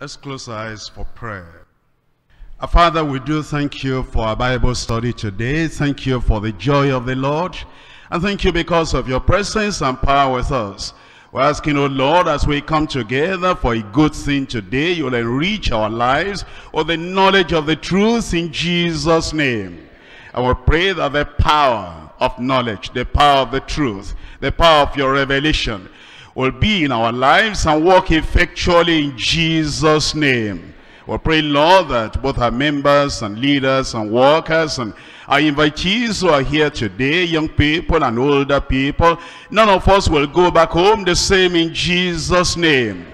Let's close our eyes for prayer. Our Father, we do thank you for our Bible study today. Thank you for the joy of the Lord. And thank you because of your presence and power with us. We're asking, O Lord, as we come together for a good thing today, you'll enrich our lives with the knowledge of the truth in Jesus' name. And we pray that the power of knowledge, the power of the truth, the power of your revelation will be in our lives and work effectually in Jesus' name. We pray, Lord, that both our members and leaders and workers and our invitees who are here today, young people and older people, none of us will go back home the same in Jesus' name.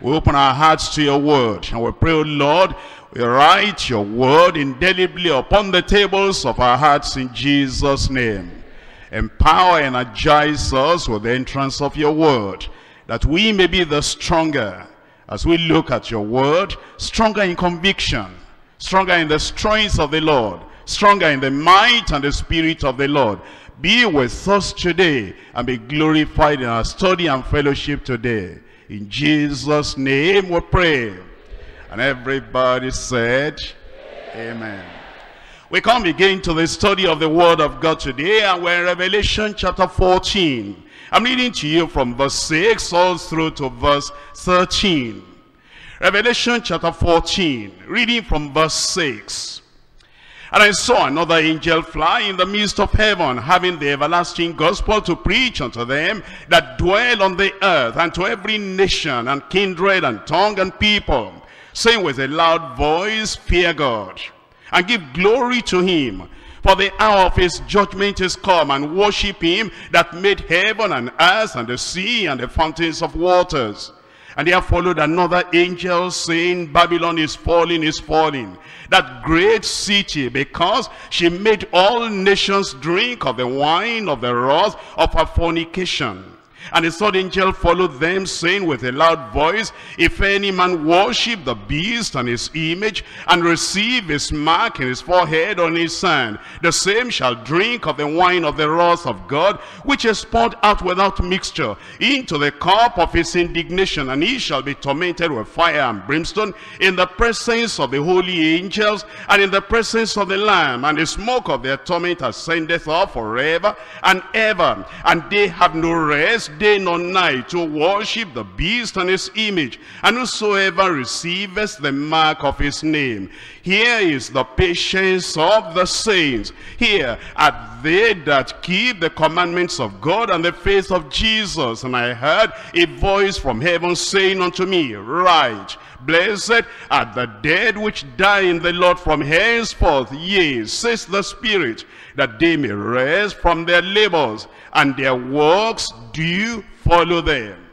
We open our hearts to your word and we pray, Lord, we write your word indelibly upon the tables of our hearts in Jesus' name. Empower and energize us with the entrance of your word, that we may be the stronger as we look at your word, stronger in conviction, stronger in the strength of the Lord, stronger in the might and the spirit of the Lord. Be with us today and be glorified in our study and fellowship today. In Jesus' name we pray. And everybody said, Amen. We come again to the study of the Word of God today, and we're in Revelation chapter 14. I'm reading to you from verse 6 all through to verse 13. Revelation chapter 14, reading from verse 6. And I saw another angel fly in the midst of heaven, having the everlasting gospel to preach unto them that dwell on the earth, and to every nation, and kindred, and tongue, and people, saying with a loud voice, Fear God, and give glory to him. For the hour of his judgment is come, and worship him that made heaven and earth, and the sea, and the fountains of waters. And there followed another angel saying, Babylon is falling, is falling, that great city, because she made all nations drink of the wine of the wrath of her fornication. And the third angel followed them, saying with a loud voice, If any man worship the beast and his image, and receive his mark in his forehead or in his hand, the same shall drink of the wine of the wrath of God, which is poured out without mixture, into the cup of his indignation, and he shall be tormented with fire and brimstone in the presence of the holy angels, and in the presence of the Lamb, and the smoke of their torment ascendeth up forever and ever, and they have no rest day nor night to worship the beast and his image, and whosoever receiveth the mark of his name. Here is the patience of the saints. Here are they that keep the commandments of God and the faith of Jesus. And I heard a voice from heaven saying unto me, Write, Blessed are the dead which die in the Lord from henceforth. Yea, says the Spirit, that they may rest from their labors, and their works do follow them.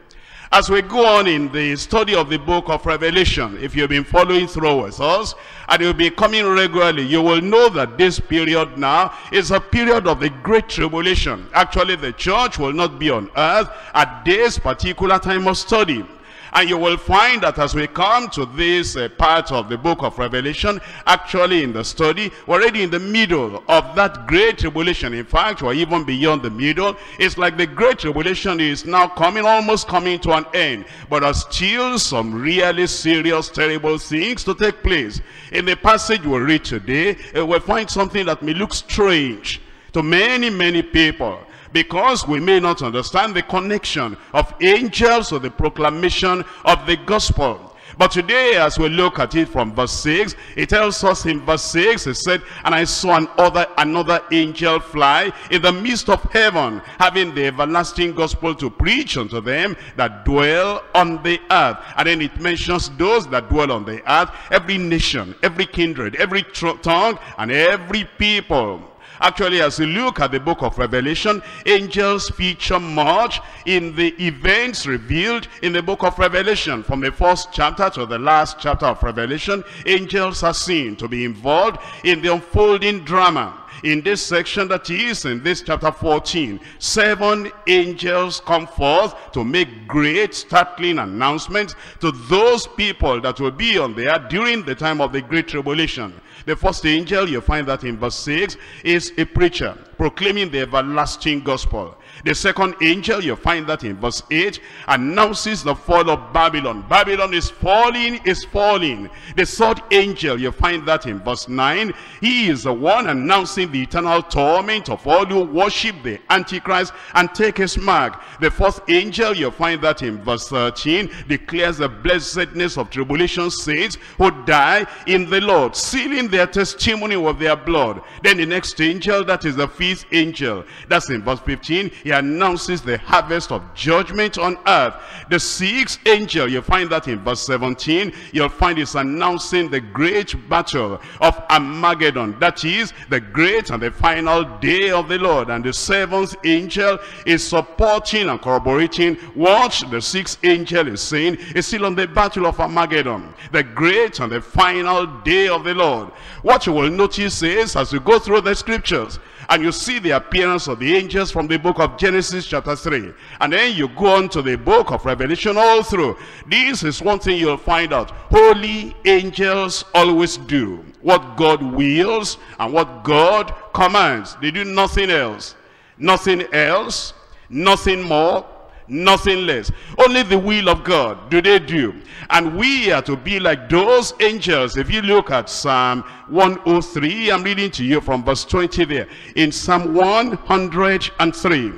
As we go on in the study of the book of Revelation, if you've been following through with us, and you'll be coming regularly, you will know that this period now is a period of the great tribulation. Actually, the church will not be on earth at this particular time of study. And you will find that as we come to this uh, part of the book of Revelation, actually in the study, we're already in the middle of that great tribulation. In fact, we're even beyond the middle. It's like the great tribulation is now coming, almost coming to an end. But there's still some really serious, terrible things to take place. In the passage we'll read today, uh, we'll find something that may look strange to many, many people because we may not understand the connection of angels or the proclamation of the gospel. But today, as we look at it from verse 6, it tells us in verse 6, it said, And I saw another, another angel fly in the midst of heaven, having the everlasting gospel to preach unto them that dwell on the earth. And then it mentions those that dwell on the earth, every nation, every kindred, every tongue, and every people. Actually, as you look at the book of Revelation, angels feature much in the events revealed in the book of Revelation. From the first chapter to the last chapter of Revelation, angels are seen to be involved in the unfolding drama in this section that is in this chapter 14 seven angels come forth to make great startling announcements to those people that will be on the earth during the time of the great tribulation the first angel, you find that in verse 6, is a preacher proclaiming the everlasting gospel. The second angel, you find that in verse 8, announces the fall of Babylon. Babylon is falling, is falling. The third angel, you find that in verse 9. He is the one announcing the eternal torment of all who worship the Antichrist and take his mark. The fourth angel, you find that in verse 13, declares the blessedness of tribulation saints who die in the Lord, sealing their testimony with their blood. Then the next angel, that is the fifth angel. That's in verse 15 he announces the harvest of judgment on earth. The sixth angel, you find that in verse 17, you'll find is announcing the great battle of Armageddon. That is the great and the final day of the Lord. And the seventh angel is supporting and corroborating what the sixth angel is saying. It's still on the battle of Armageddon. The great and the final day of the Lord. What you will notice is, as you go through the scriptures, and you see the appearance of the angels from the book of Genesis chapter 3. And then you go on to the book of Revelation all through. This is one thing you'll find out. Holy angels always do what God wills and what God commands. They do nothing else. Nothing else, nothing more, nothing less. Only the will of God do they do. And we are to be like those angels. If you look at Psalm 103, I'm reading to you from verse 20 there. In Psalm 103,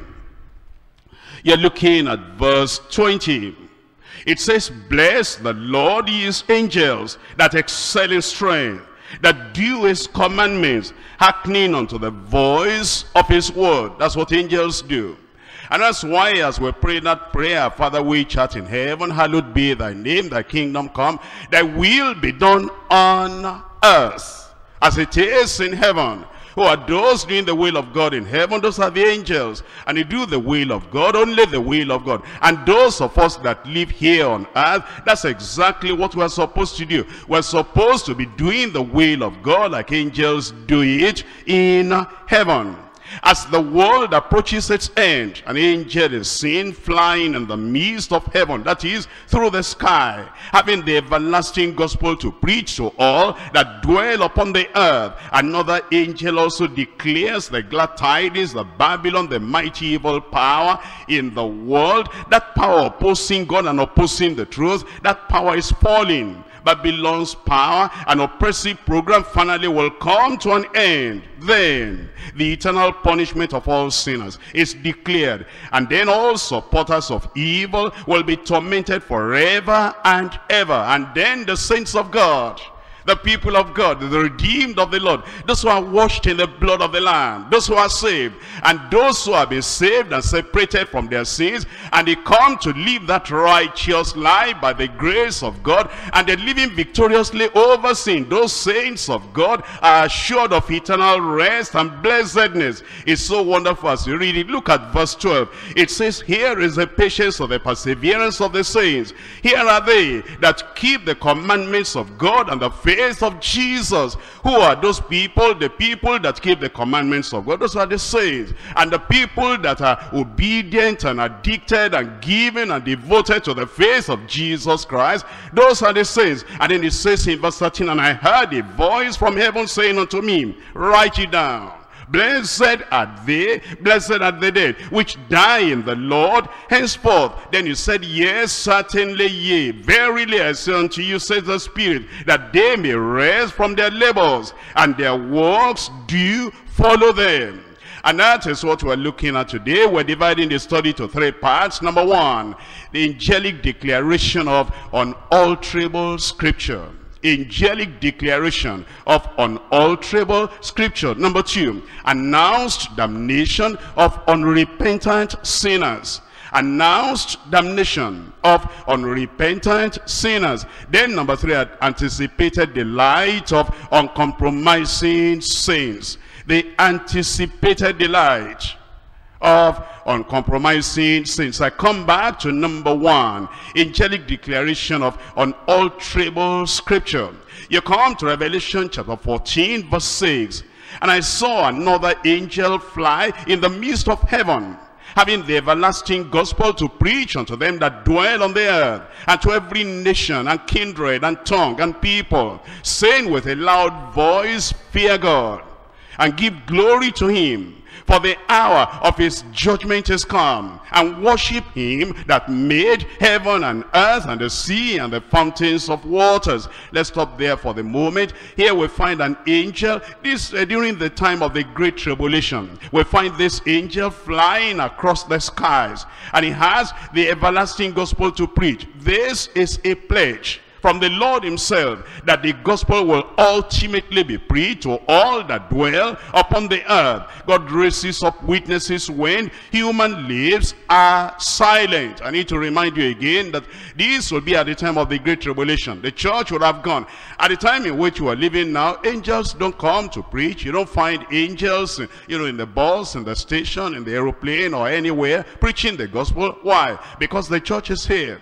you're looking at verse 20. It says, Bless the Lord his angels that excel in strength, that do his commandments, hearkening unto the voice of his word. That's what angels do. And that's why as we pray that prayer, Father, which art in heaven, hallowed be thy name, thy kingdom come, thy will be done on earth as it is in heaven. Who are those doing the will of God in heaven? Those are the angels. And they do the will of God, only the will of God. And those of us that live here on earth, that's exactly what we're supposed to do. We're supposed to be doing the will of God like angels do it in heaven. As the world approaches its end, an angel is seen flying in the midst of heaven, that is, through the sky, having the everlasting gospel to preach to all that dwell upon the earth. Another angel also declares the glad tidings that Babylon, the mighty evil power in the world, that power opposing God and opposing the truth, that power is falling. Babylon's power and oppressive program finally will come to an end. Then the eternal punishment of all sinners is declared. And then all supporters of evil will be tormented forever and ever. And then the saints of God the people of God, the redeemed of the Lord, those who are washed in the blood of the Lamb, those who are saved, and those who have been saved and separated from their sins, and they come to live that righteous life by the grace of God, and they're living victoriously over sin. Those saints of God are assured of eternal rest and blessedness. It's so wonderful as you read it. Look at verse 12. It says, Here is the patience of the perseverance of the saints. Here are they that keep the commandments of God and the faith of Jesus. Who are those people? The people that keep the commandments of God. Those are the saints. And the people that are obedient and addicted and given and devoted to the faith of Jesus Christ. Those are the saints. And then it says in verse 13, And I heard a voice from heaven saying unto me, Write it down Blessed are they, blessed are the dead, which die in the Lord henceforth. Then you said, Yes, certainly, yea. Verily I say unto you, says the Spirit, that they may rest from their labors, and their works do follow them. And that is what we're looking at today. We're dividing the study to three parts. Number one, the angelic declaration of unalterable scripture angelic declaration of unalterable scripture. Number two, announced damnation of unrepentant sinners announced damnation of unrepentant sinners. Then number three, anticipated the light of uncompromising saints. The anticipated delight of uncompromising sins. I come back to number one, angelic declaration of unalterable scripture. You come to Revelation chapter 14 verse 6. And I saw another angel fly in the midst of heaven, having the everlasting gospel to preach unto them that dwell on the earth, and to every nation, and kindred, and tongue, and people, saying with a loud voice, Fear God, and give glory to him for the hour of his judgment is come, and worship him that made heaven and earth and the sea and the fountains of waters. Let's stop there for the moment. Here we find an angel. This uh, during the time of the great tribulation. We find this angel flying across the skies, and he has the everlasting gospel to preach. This is a pledge from the Lord himself that the gospel will ultimately be preached to all that dwell upon the earth. God raises up witnesses when human lips are silent. I need to remind you again that this will be at the time of the great tribulation. The church would have gone. At the time in which we are living now, angels don't come to preach. You don't find angels, you know, in the bus, in the station, in the aeroplane, or anywhere preaching the gospel. Why? Because the church is here.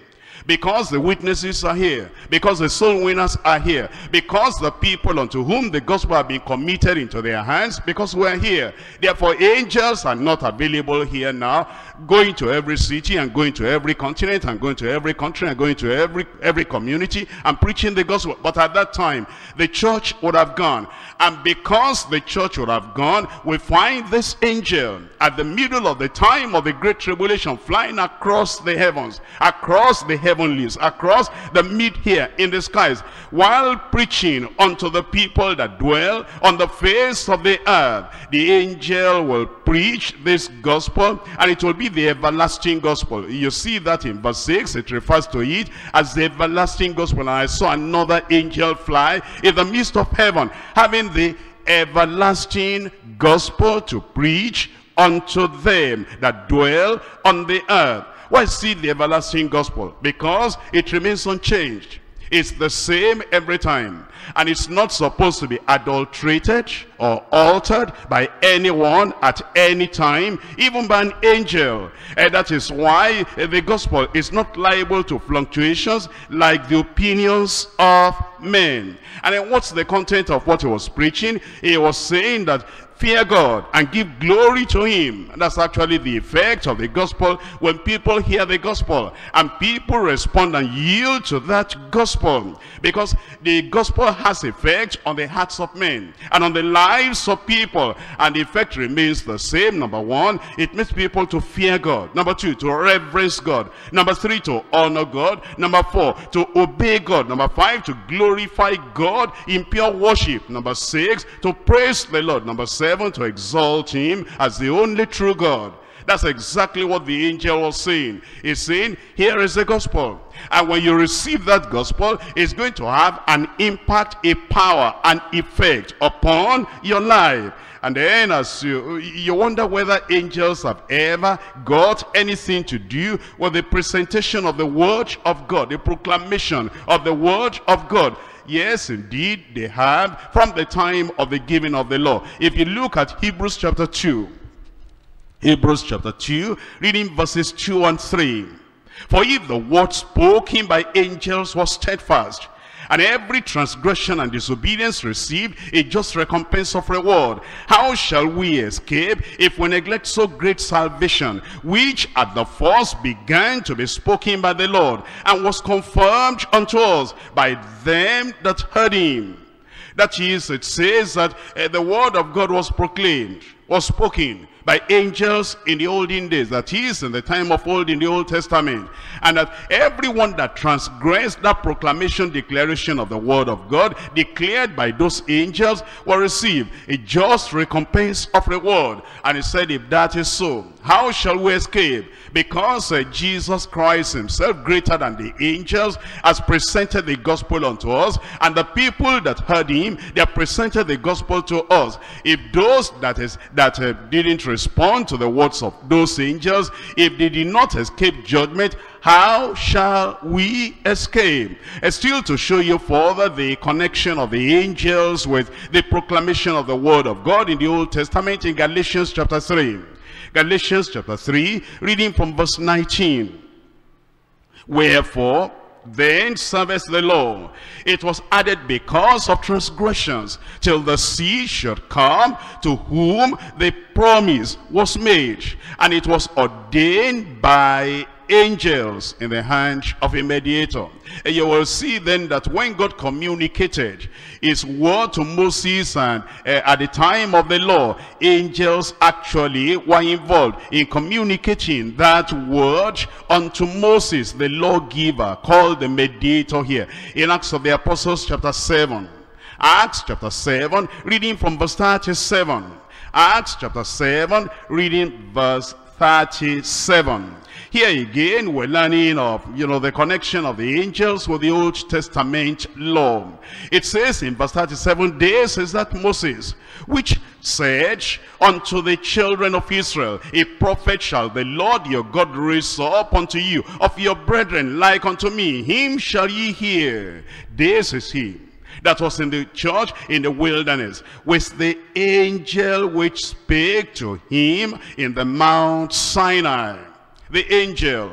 Because the witnesses are here. Because the soul winners are here. Because the people unto whom the gospel have been committed into their hands. Because we're here. Therefore, angels are not available here now. Going to every city and going to every continent and going to every country and going to every, every community and preaching the gospel. But at that time, the church would have gone. And because the church would have gone, we find this angel at the middle of the time of the great tribulation flying across the heavens, across the heavenlies, across the mid here in the skies, while preaching unto the people that dwell on the face of the earth. The angel will preach this gospel and it will be the everlasting gospel. You see that in verse 6, it refers to it as the everlasting gospel. And I saw another angel fly in the midst of heaven, having the everlasting gospel to preach unto them that dwell on the earth. Why it the everlasting gospel? Because it remains unchanged. It's the same every time. And it's not supposed to be adulterated or altered by anyone at any time, even by an angel. And that is why the gospel is not liable to fluctuations like the opinions of men. And then what's the content of what he was preaching? He was saying that fear God and give glory to him. And that's actually the effect of the gospel when people hear the gospel and people respond and yield to that gospel because the gospel has effect on the hearts of men and on the lives of people and the effect remains the same. Number one, it makes people to fear God. Number two, to reverence God. Number three, to honor God. Number four, to obey God. Number five, to glorify God in pure worship. Number six, to praise the Lord. Number seven, seven to exalt him as the only true God. That's exactly what the angel was saying. He's saying, here is the gospel. And when you receive that gospel, it's going to have an impact, a power, an effect upon your life. And then as you, you wonder whether angels have ever got anything to do with the presentation of the word of God, the proclamation of the word of God. Yes, indeed, they have from the time of the giving of the law. If you look at Hebrews chapter 2, Hebrews chapter 2, reading verses 2 and 3. For if the word spoken by angels was steadfast, and every transgression and disobedience received a just recompense of reward. How shall we escape if we neglect so great salvation, which at the first began to be spoken by the Lord, and was confirmed unto us by them that heard him? That is, it says that uh, the word of God was proclaimed, was spoken, by angels in the olden days, that is, in the time of old in the Old Testament. And that everyone that transgressed that proclamation, declaration of the word of God, declared by those angels, will receive a just recompense of reward. And he said, if that is so, how shall we escape? Because uh, Jesus Christ himself, greater than the angels, has presented the gospel unto us, and the people that heard him, they have presented the gospel to us. If those that is that uh, didn't respond to the words of those angels, if they did not escape judgment, how shall we escape? And still to show you further the connection of the angels with the proclamation of the word of God in the Old Testament in Galatians chapter 3. Galatians chapter 3, reading from verse 19. Wherefore, then servest the law. It was added because of transgressions, till the seed should come to whom the promise was made. And it was ordained by angels in the hand of a mediator. And you will see then that when God communicated his word to Moses and uh, at the time of the law, angels actually were involved in communicating that word unto Moses, the lawgiver, called the mediator here. In Acts of the Apostles chapter 7. Acts chapter 7, reading from verse 37. Acts chapter 7, reading verse 37. Here again, we're learning of, you know, the connection of the angels with the Old Testament law. It says in verse 37, there says that Moses, which said unto the children of Israel, a prophet shall the Lord your God raise up unto you of your brethren like unto me, him shall ye hear. This is he that was in the church in the wilderness with the angel which spake to him in the Mount Sinai the angel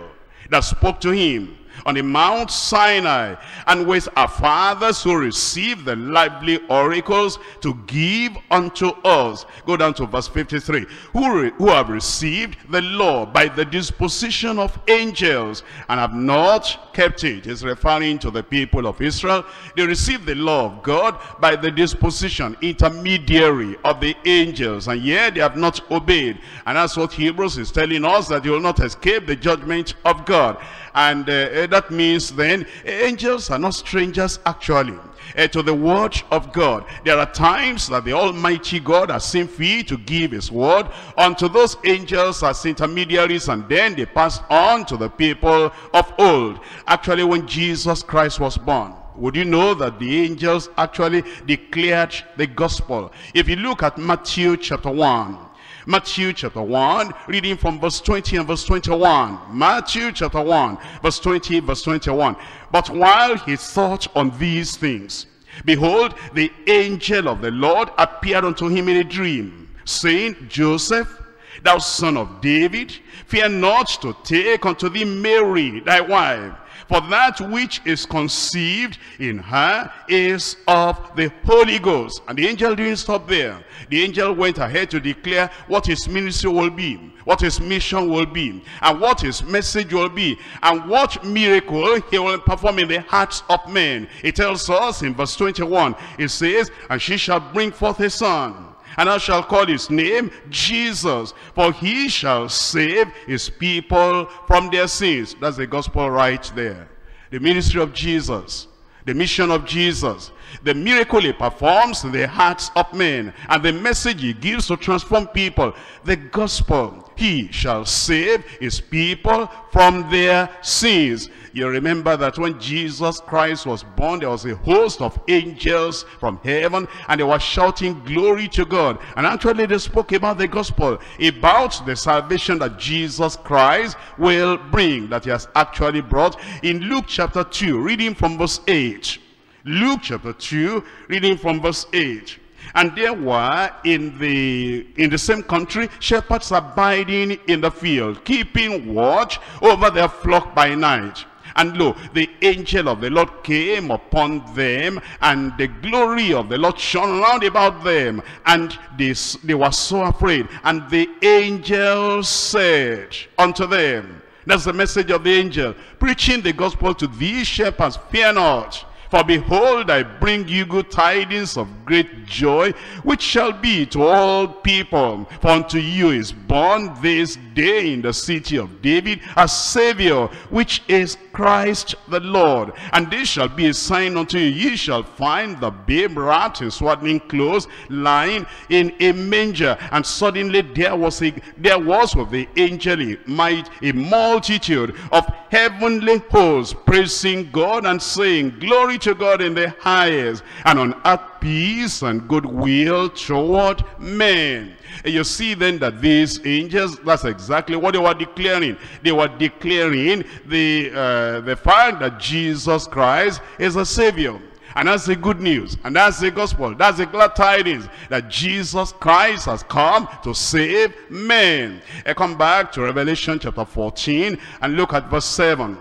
that spoke to him on the Mount Sinai and with our fathers who received the lively oracles to give unto us. Go down to verse 53. Who, who have received the law by the disposition of angels and have not kept it. it. Is referring to the people of Israel. They received the law of God by the disposition, intermediary of the angels. And yet they have not obeyed. And that's what Hebrews is telling us, that you will not escape the judgment of God. And uh, that means then angels are not strangers actually uh, to the word of God. There are times that the Almighty God has seen fit to give his word unto those angels as intermediaries and then they passed on to the people of old. Actually when Jesus Christ was born, would you know that the angels actually declared the gospel? If you look at Matthew chapter 1, Matthew chapter 1, reading from verse 20 and verse 21. Matthew chapter 1, verse 20, verse 21. But while he thought on these things, behold, the angel of the Lord appeared unto him in a dream, saying, Joseph, thou son of David, fear not to take unto thee Mary, thy wife, for that which is conceived in her is of the Holy Ghost. And the angel didn't stop there. The angel went ahead to declare what his ministry will be, what his mission will be, and what his message will be, and what miracle he will perform in the hearts of men. It tells us in verse 21, it says, And she shall bring forth a son and I shall call his name Jesus, for he shall save his people from their sins. That's the gospel right there. The ministry of Jesus, the mission of Jesus, the miracle he performs in the hearts of men, and the message he gives to transform people, the gospel. He shall save his people from their sins. You remember that when Jesus Christ was born, there was a host of angels from heaven, and they were shouting glory to God. And actually they spoke about the gospel, about the salvation that Jesus Christ will bring, that he has actually brought. In Luke chapter 2, reading from verse 8. Luke chapter 2, reading from verse 8. And there were in the, in the same country shepherds abiding in the field, keeping watch over their flock by night. And lo, the angel of the Lord came upon them, and the glory of the Lord shone round about them. And they, they were so afraid. And the angel said unto them, that's the message of the angel, preaching the gospel to these shepherds, fear not. For behold, I bring you good tidings of great joy, which shall be to all people. For unto you is born this day in the city of David a Savior, which is Christ the Lord. And this shall be a sign unto you. Ye shall find the babe wrapped in swaddling clothes, lying in a manger. And suddenly there was a there was with the angel a might a multitude of heavenly hosts praising God and saying, Glory to God in the highest, and on earth peace and goodwill toward men. And you see then that these angels, that's exactly what they were declaring. They were declaring the, uh, the fact that Jesus Christ is a Savior. And that's the good news. And that's the gospel. That's the glad tidings that Jesus Christ has come to save men. I come back to Revelation chapter 14 and look at verse 7.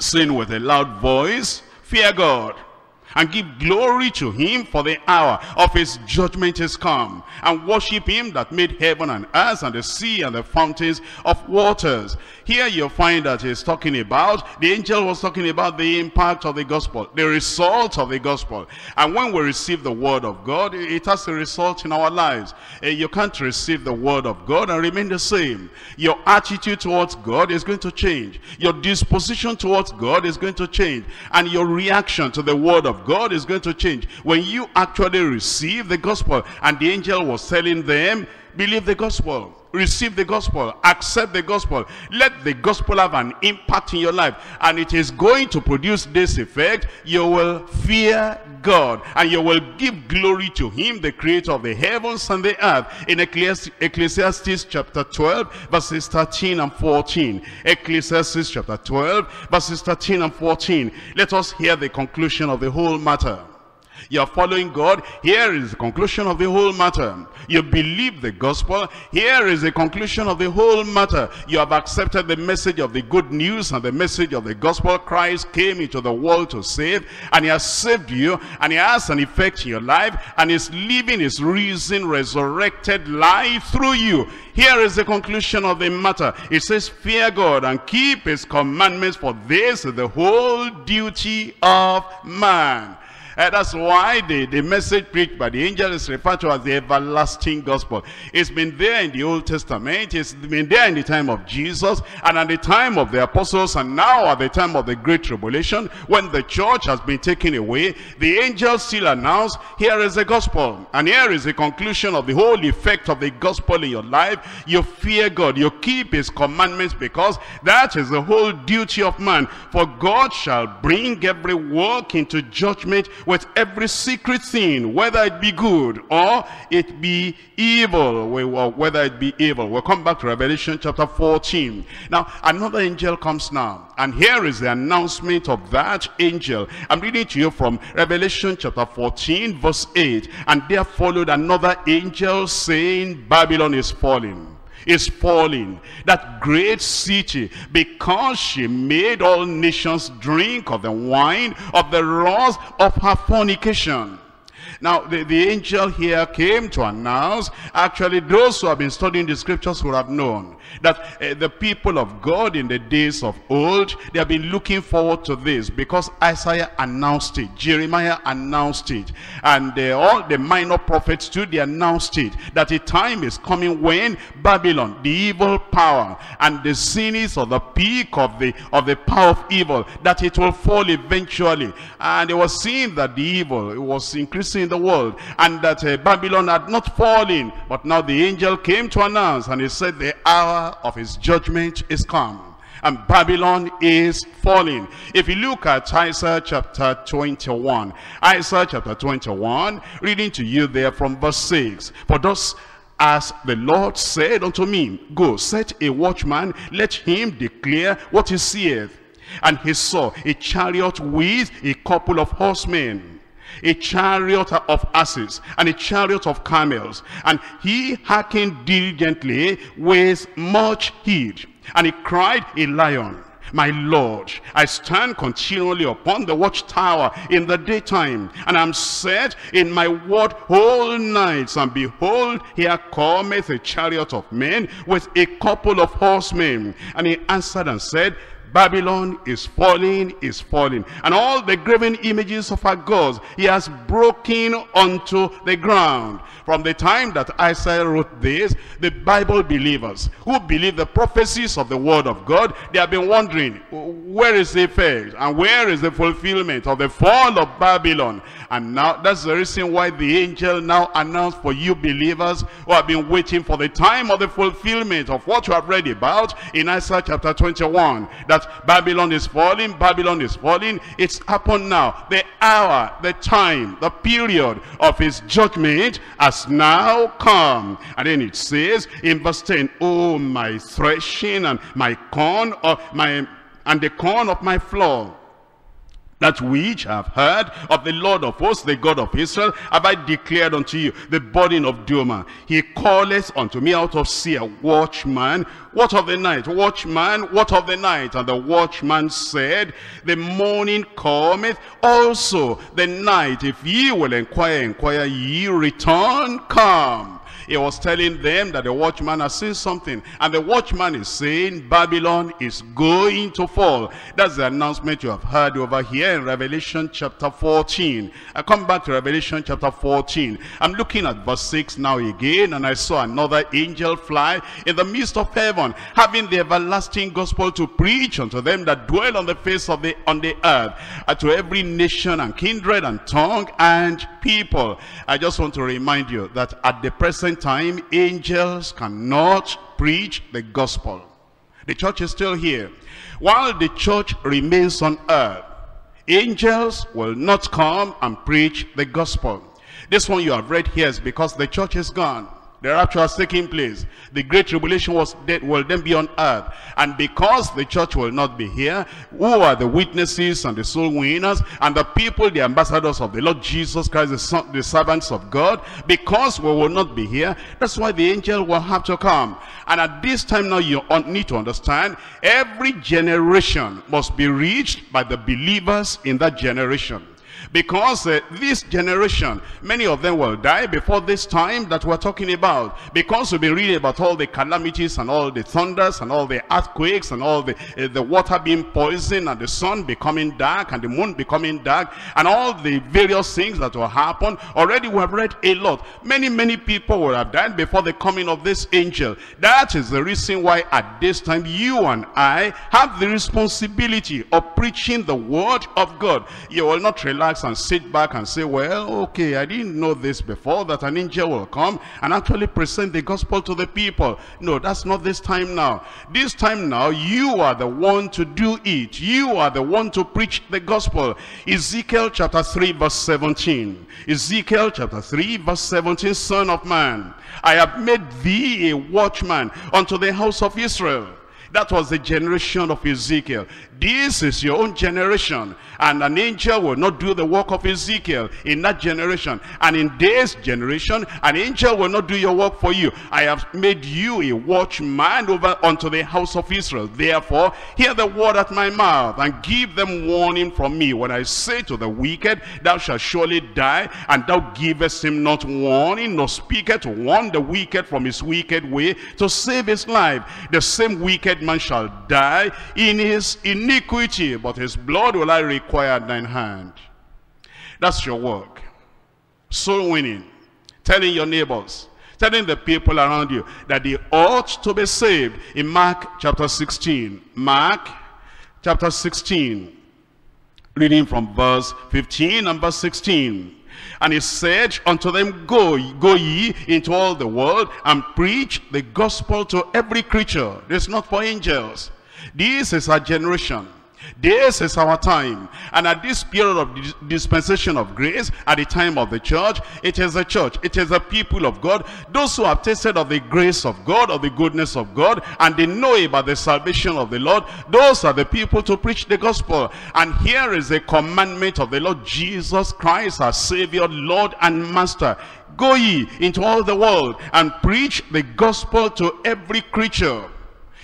Saying with a loud voice, Fear God and give glory to him for the hour of his judgment is come. And worship him that made heaven and earth and the sea and the fountains of waters Here you find that he's talking about, the angel was talking about the impact of the gospel, the result of the gospel. And when we receive the word of God, it has a result in our lives. Eh, you can't receive the word of God and remain the same. Your attitude towards God is going to change. Your disposition towards God is going to change. And your reaction to the word of God is going to change. When you actually receive the gospel, and the angel was telling them, believe the gospel receive the gospel. Accept the gospel. Let the gospel have an impact in your life. And it is going to produce this effect. You will fear god. And you will give glory to him the creator of the heavens and the earth. In ecclesiastes chapter 12 verses 13 and 14 ecclesiastes chapter 12 verses 13 and 14 let us hear the conclusion of the whole matter you are following God. Here is the conclusion of the whole matter. You believe the gospel. Here is the conclusion of the whole matter. You have accepted the message of the good news and the message of the gospel. Christ came into the world to save and he has saved you and he has an effect in your life and is living his risen, resurrected life through you. Here is the conclusion of the matter. It says, fear God and keep his commandments for this is the whole duty of man. Uh, that's why the, the message preached by the angel is referred to as the everlasting gospel. It's been there in the Old Testament. It's been there in the time of Jesus and at the time of the apostles and now at the time of the Great Tribulation when the church has been taken away. The angels still announce, here is the gospel. And here is the conclusion of the whole effect of the gospel in your life. You fear God. You keep his commandments because that is the whole duty of man. For God shall bring every work into judgment with every secret thing, whether it be good or it be evil, whether it be evil. We'll come back to Revelation chapter 14. Now, another angel comes now, and here is the announcement of that angel. I'm reading to you from Revelation chapter 14, verse 8. And there followed another angel saying, Babylon is falling is falling. That great city, because she made all nations drink of the wine of the wrath of her fornication. Now, the, the angel here came to announce, actually those who have been studying the scriptures will have known that uh, the people of God in the days of old, they have been looking forward to this because Isaiah announced it, Jeremiah announced it, and uh, all the minor prophets too, they announced it, that a time is coming when Babylon, the evil power, and the zenith or the peak of the, of the power of evil, that it will fall eventually. And they were seeing that the evil was increasing in the world, and that uh, Babylon had not fallen, but now the angel came to announce, and he said, the hour of his judgment is come and Babylon is falling. If you look at Isaiah chapter 21, Isaiah chapter 21, reading to you there from verse 6, For thus as the Lord said unto me, Go, set a watchman, let him declare what he seeth. And he saw a chariot with a couple of horsemen a chariot of asses and a chariot of camels. And he hearkened diligently with much heed. And he cried, a lion. My Lord, I stand continually upon the watchtower in the daytime, and I am set in my word whole nights. And behold, here cometh a chariot of men with a couple of horsemen. And he answered and said, Babylon is falling, is falling. And all the graven images of our gods, he has broken onto the ground. From the time that Isaiah wrote this, the Bible believers who believe the prophecies of the word of God, they have been wondering, where is the effect and where is the fulfillment of the fall of Babylon? And now that's the reason why the angel now announced for you believers who have been waiting for the time of the fulfillment of what you have read about in Isaiah chapter 21. That Babylon is falling, Babylon is falling. It's happened now. The hour, the time, the period of his judgment has now come. And then it says in verse 10, Oh, my threshing and my corn, or my and the corn of my floor that which I have heard of the Lord of hosts, the God of Israel, have I declared unto you, the burden of Dumah. He calleth unto me out of Seir watchman. What of the night? Watchman, what of the night? And the watchman said, The morning cometh, also the night. If ye will inquire, inquire ye, return, come. He was telling them that the watchman has seen something. And the watchman is saying, Babylon is going to fall. That's the announcement you have heard over here in Revelation chapter 14. I come back to Revelation chapter 14. I'm looking at verse 6 now again, and I saw another angel fly in the midst of heaven, having the everlasting gospel to preach unto them that dwell on the face of the on the earth, and to every nation and kindred and tongue and people. I just want to remind you that at the present time, angels cannot preach the gospel. The church is still here. While the church remains on earth, angels will not come and preach the gospel. This one you have read here is because the church is gone. The rapture has taken place. The great tribulation was dead, will then be on earth. And because the church will not be here, who are the witnesses and the soul winners and the people, the ambassadors of the Lord Jesus Christ, the, son, the servants of God, because we will not be here, that's why the angel will have to come. And at this time now you need to understand, every generation must be reached by the believers in that generation. Because uh, this generation, many of them will die before this time that we're talking about. Because we've been reading about all the calamities and all the thunders and all the earthquakes and all the, uh, the water being poisoned and the sun becoming dark and the moon becoming dark and all the various things that will happen. Already we have read a lot. Many, many people will have died before the coming of this angel. That is the reason why at this time you and I have the responsibility of preaching the word of God. You will not relax relax and sit back and say, well, okay, I didn't know this before, that an angel will come and actually present the gospel to the people. No, that's not this time now. This time now, you are the one to do it. You are the one to preach the gospel. Ezekiel chapter 3 verse 17. Ezekiel chapter 3 verse 17, Son of man, I have made thee a watchman unto the house of Israel. That was the generation of Ezekiel. This is your own generation. And an angel will not do the work of Ezekiel in that generation. And in this generation, an angel will not do your work for you. I have made you a watchman over unto the house of Israel. Therefore, hear the word at my mouth and give them warning from me. When I say to the wicked, thou shalt surely die, and thou givest him not warning, nor speaketh to warn the wicked from his wicked way to save his life. The same wicked man shall die in his iniquity, but his blood will I require at thine hand. That's your work. Soul winning. Telling your neighbors. Telling the people around you that they ought to be saved. In Mark chapter 16. Mark chapter 16. Reading from verse 15 and verse 16. And he said unto them, Go, go ye into all the world and preach the gospel to every creature. This is not for angels. This is our generation. This is our time. And at this period of dispensation of grace, at the time of the church, it is the church. It is the people of God. Those who have tasted of the grace of God, of the goodness of God, and they know about the salvation of the Lord, those are the people to preach the gospel. And here is a commandment of the Lord Jesus Christ, our Savior, Lord, and Master. Go ye into all the world and preach the gospel to every creature.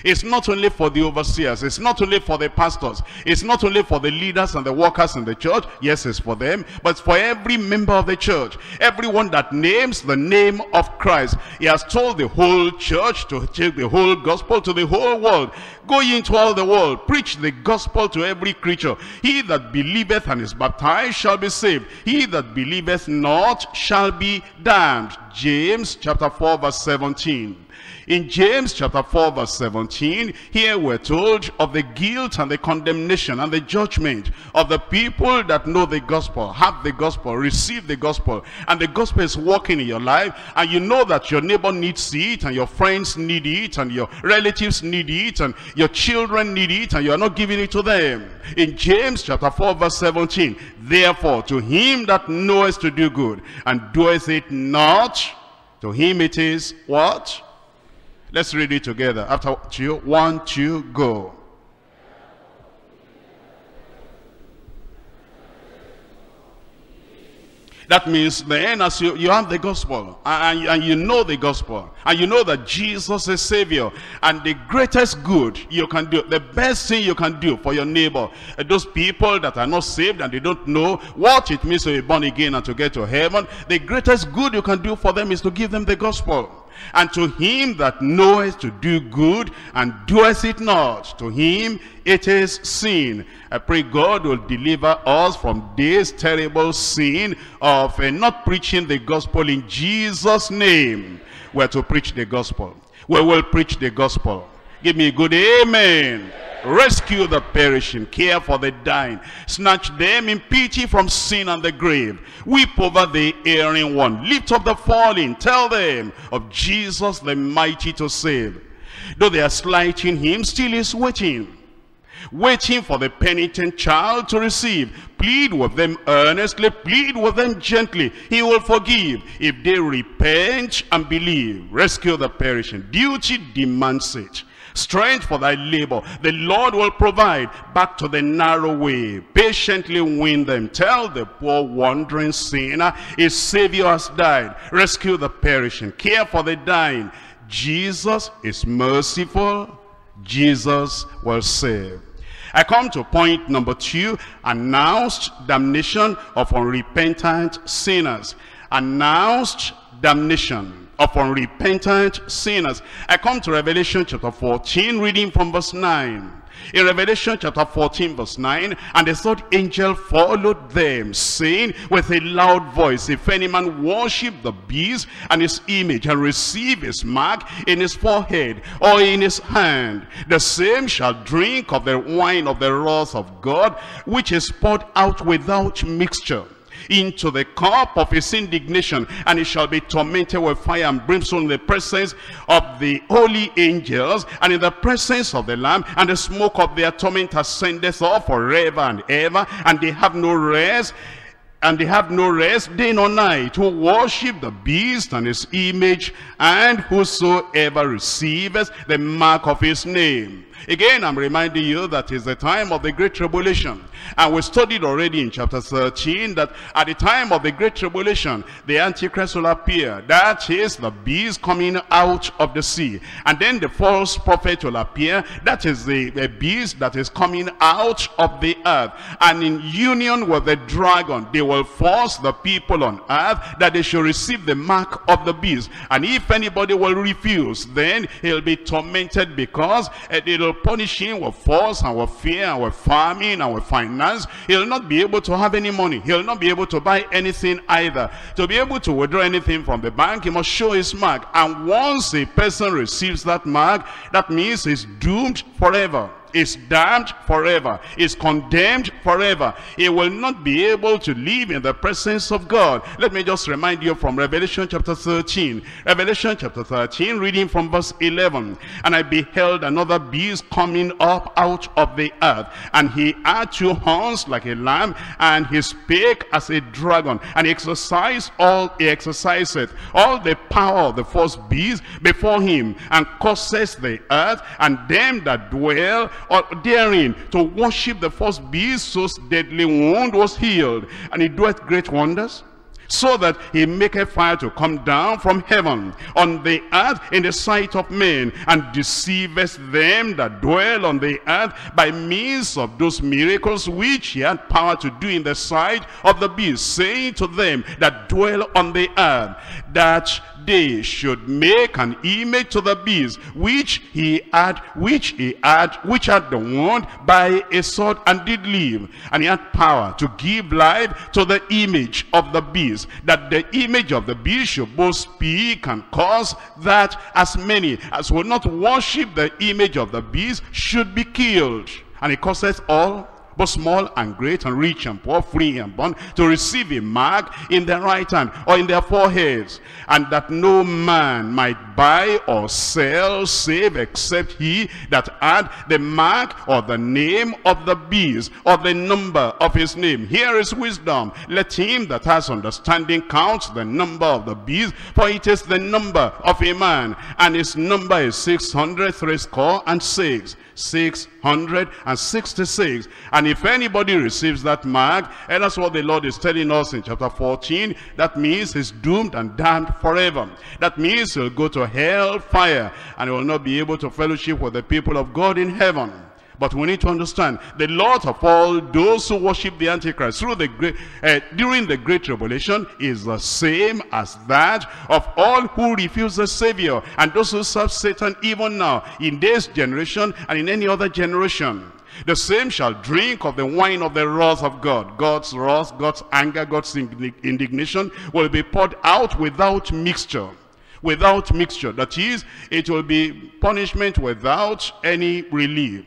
It's not only for the overseers. It's not only for the pastors. It's not only for the leaders and the workers in the church. Yes, it's for them. But for every member of the church. Everyone that names the name of Christ. He has told the whole church to take the whole gospel to the whole world. Go into all the world. Preach the gospel to every creature. He that believeth and is baptized shall be saved. He that believeth not shall be damned. James chapter 4 verse 17. In James chapter 4 verse 17, here we're told of the guilt and the condemnation and the judgment of the people that know the gospel, have the gospel, receive the gospel, and the gospel is working in your life, and you know that your neighbor needs it, and your friends need it, and your relatives need it, and your children need it, and you're not giving it to them. In James chapter 4 verse 17, therefore to him that knoweth to do good, and doeth it not, to him it is what? Let's read it together. After two, one, two, go. That means then as you, you have the gospel and, and you know the gospel and you know that Jesus is Savior and the greatest good you can do, the best thing you can do for your neighbor, uh, those people that are not saved and they don't know what it means to be born again and to get to heaven, the greatest good you can do for them is to give them the gospel. And to him that knoweth to do good and doeth it not, to him it is sin. I pray God will deliver us from this terrible sin of uh, not preaching the gospel in Jesus' name. We're to preach the gospel. We will preach the gospel. Give me a good amen. Rescue the perishing, care for the dying, snatch them in pity from sin and the grave. Weep over the erring one, lift up the fallen, tell them of Jesus the mighty to save. Though they are slighting him, still is waiting waiting for the penitent child to receive. Plead with them earnestly, plead with them gently. He will forgive if they repent and believe. Rescue the perishing. Duty demands it. Strength for thy labor. The Lord will provide back to the narrow way. Patiently win them. Tell the poor wandering sinner, his Savior has died. Rescue the perishing. Care for the dying. Jesus is merciful. Jesus will save. I come to point number two, announced damnation of unrepentant sinners. Announced damnation of unrepentant sinners. I come to Revelation chapter 14, reading from verse 9. In Revelation chapter 14 verse 9, and the third angel followed them, saying with a loud voice, If any man worship the beast and his image, and receive his mark in his forehead or in his hand, the same shall drink of the wine of the wrath of God, which is poured out without mixture into the cup of his indignation, and he shall be tormented with fire and brimstone in the presence of the holy angels, and in the presence of the Lamb, and the smoke of their torment ascendeth up forever and ever, and they have no rest and they have no rest day nor night who worship the beast and his image and whosoever receiveth the mark of his name Again, I'm reminding you that it's the time of the Great Tribulation. And we studied already in chapter 13 that at the time of the Great Tribulation, the Antichrist will appear. That is the beast coming out of the sea. And then the false prophet will appear. That is the, the beast that is coming out of the earth. And in union with the dragon, they will force the people on earth that they should receive the mark of the beast. And if anybody will refuse, then he'll be tormented because uh, it'll punish him with force and with fear and with famine and with finance. He'll not be able to have any money. He'll not be able to buy anything either. To be able to withdraw anything from the bank, he must show his mark. And once a person receives that mark, that means he's doomed forever is damned forever, is condemned forever. He will not be able to live in the presence of God. Let me just remind you from Revelation chapter 13. Revelation chapter 13, reading from verse 11. And I beheld another beast coming up out of the earth, and he had two horns like a lamb, and he spake as a dragon, and he exercised all, he exerciseth all the power of the first beast before him, and causes the earth, and them that dwell daring to worship the first beast whose deadly wound was healed. And he doeth great wonders so that he maketh fire to come down from heaven on the earth in the sight of men, and deceiveth them that dwell on the earth by means of those miracles which he had power to do in the sight of the beast, saying to them that dwell on the earth, that they should make an image to the beast which he had which he had which had the wound by a sword and did live. And he had power to give life to the image of the beast that the image of the beast should both speak and cause that as many as will not worship the image of the beast should be killed. And he causes all both small and great and rich and poor, free and bond, to receive a mark in their right hand or in their foreheads, and that no man might buy or sell save except he that had the mark or the name of the beast or the number of his name. Here is wisdom. Let him that has understanding count the number of the beast, for it is the number of a man, and his number is six hundred three score and six. Six 666. And if anybody receives that mark, and that's what the Lord is telling us in chapter 14, that means he's doomed and damned forever. That means he'll go to hell fire and he will not be able to fellowship with the people of God in heaven. But we need to understand the lot of all those who worship the Antichrist through the great, uh, during the Great Tribulation is the same as that of all who refuse the Savior and those who serve Satan even now in this generation and in any other generation. The same shall drink of the wine of the wrath of God. God's wrath, God's anger, God's indignation will be poured out without mixture. Without mixture. That is, it will be punishment without any relief.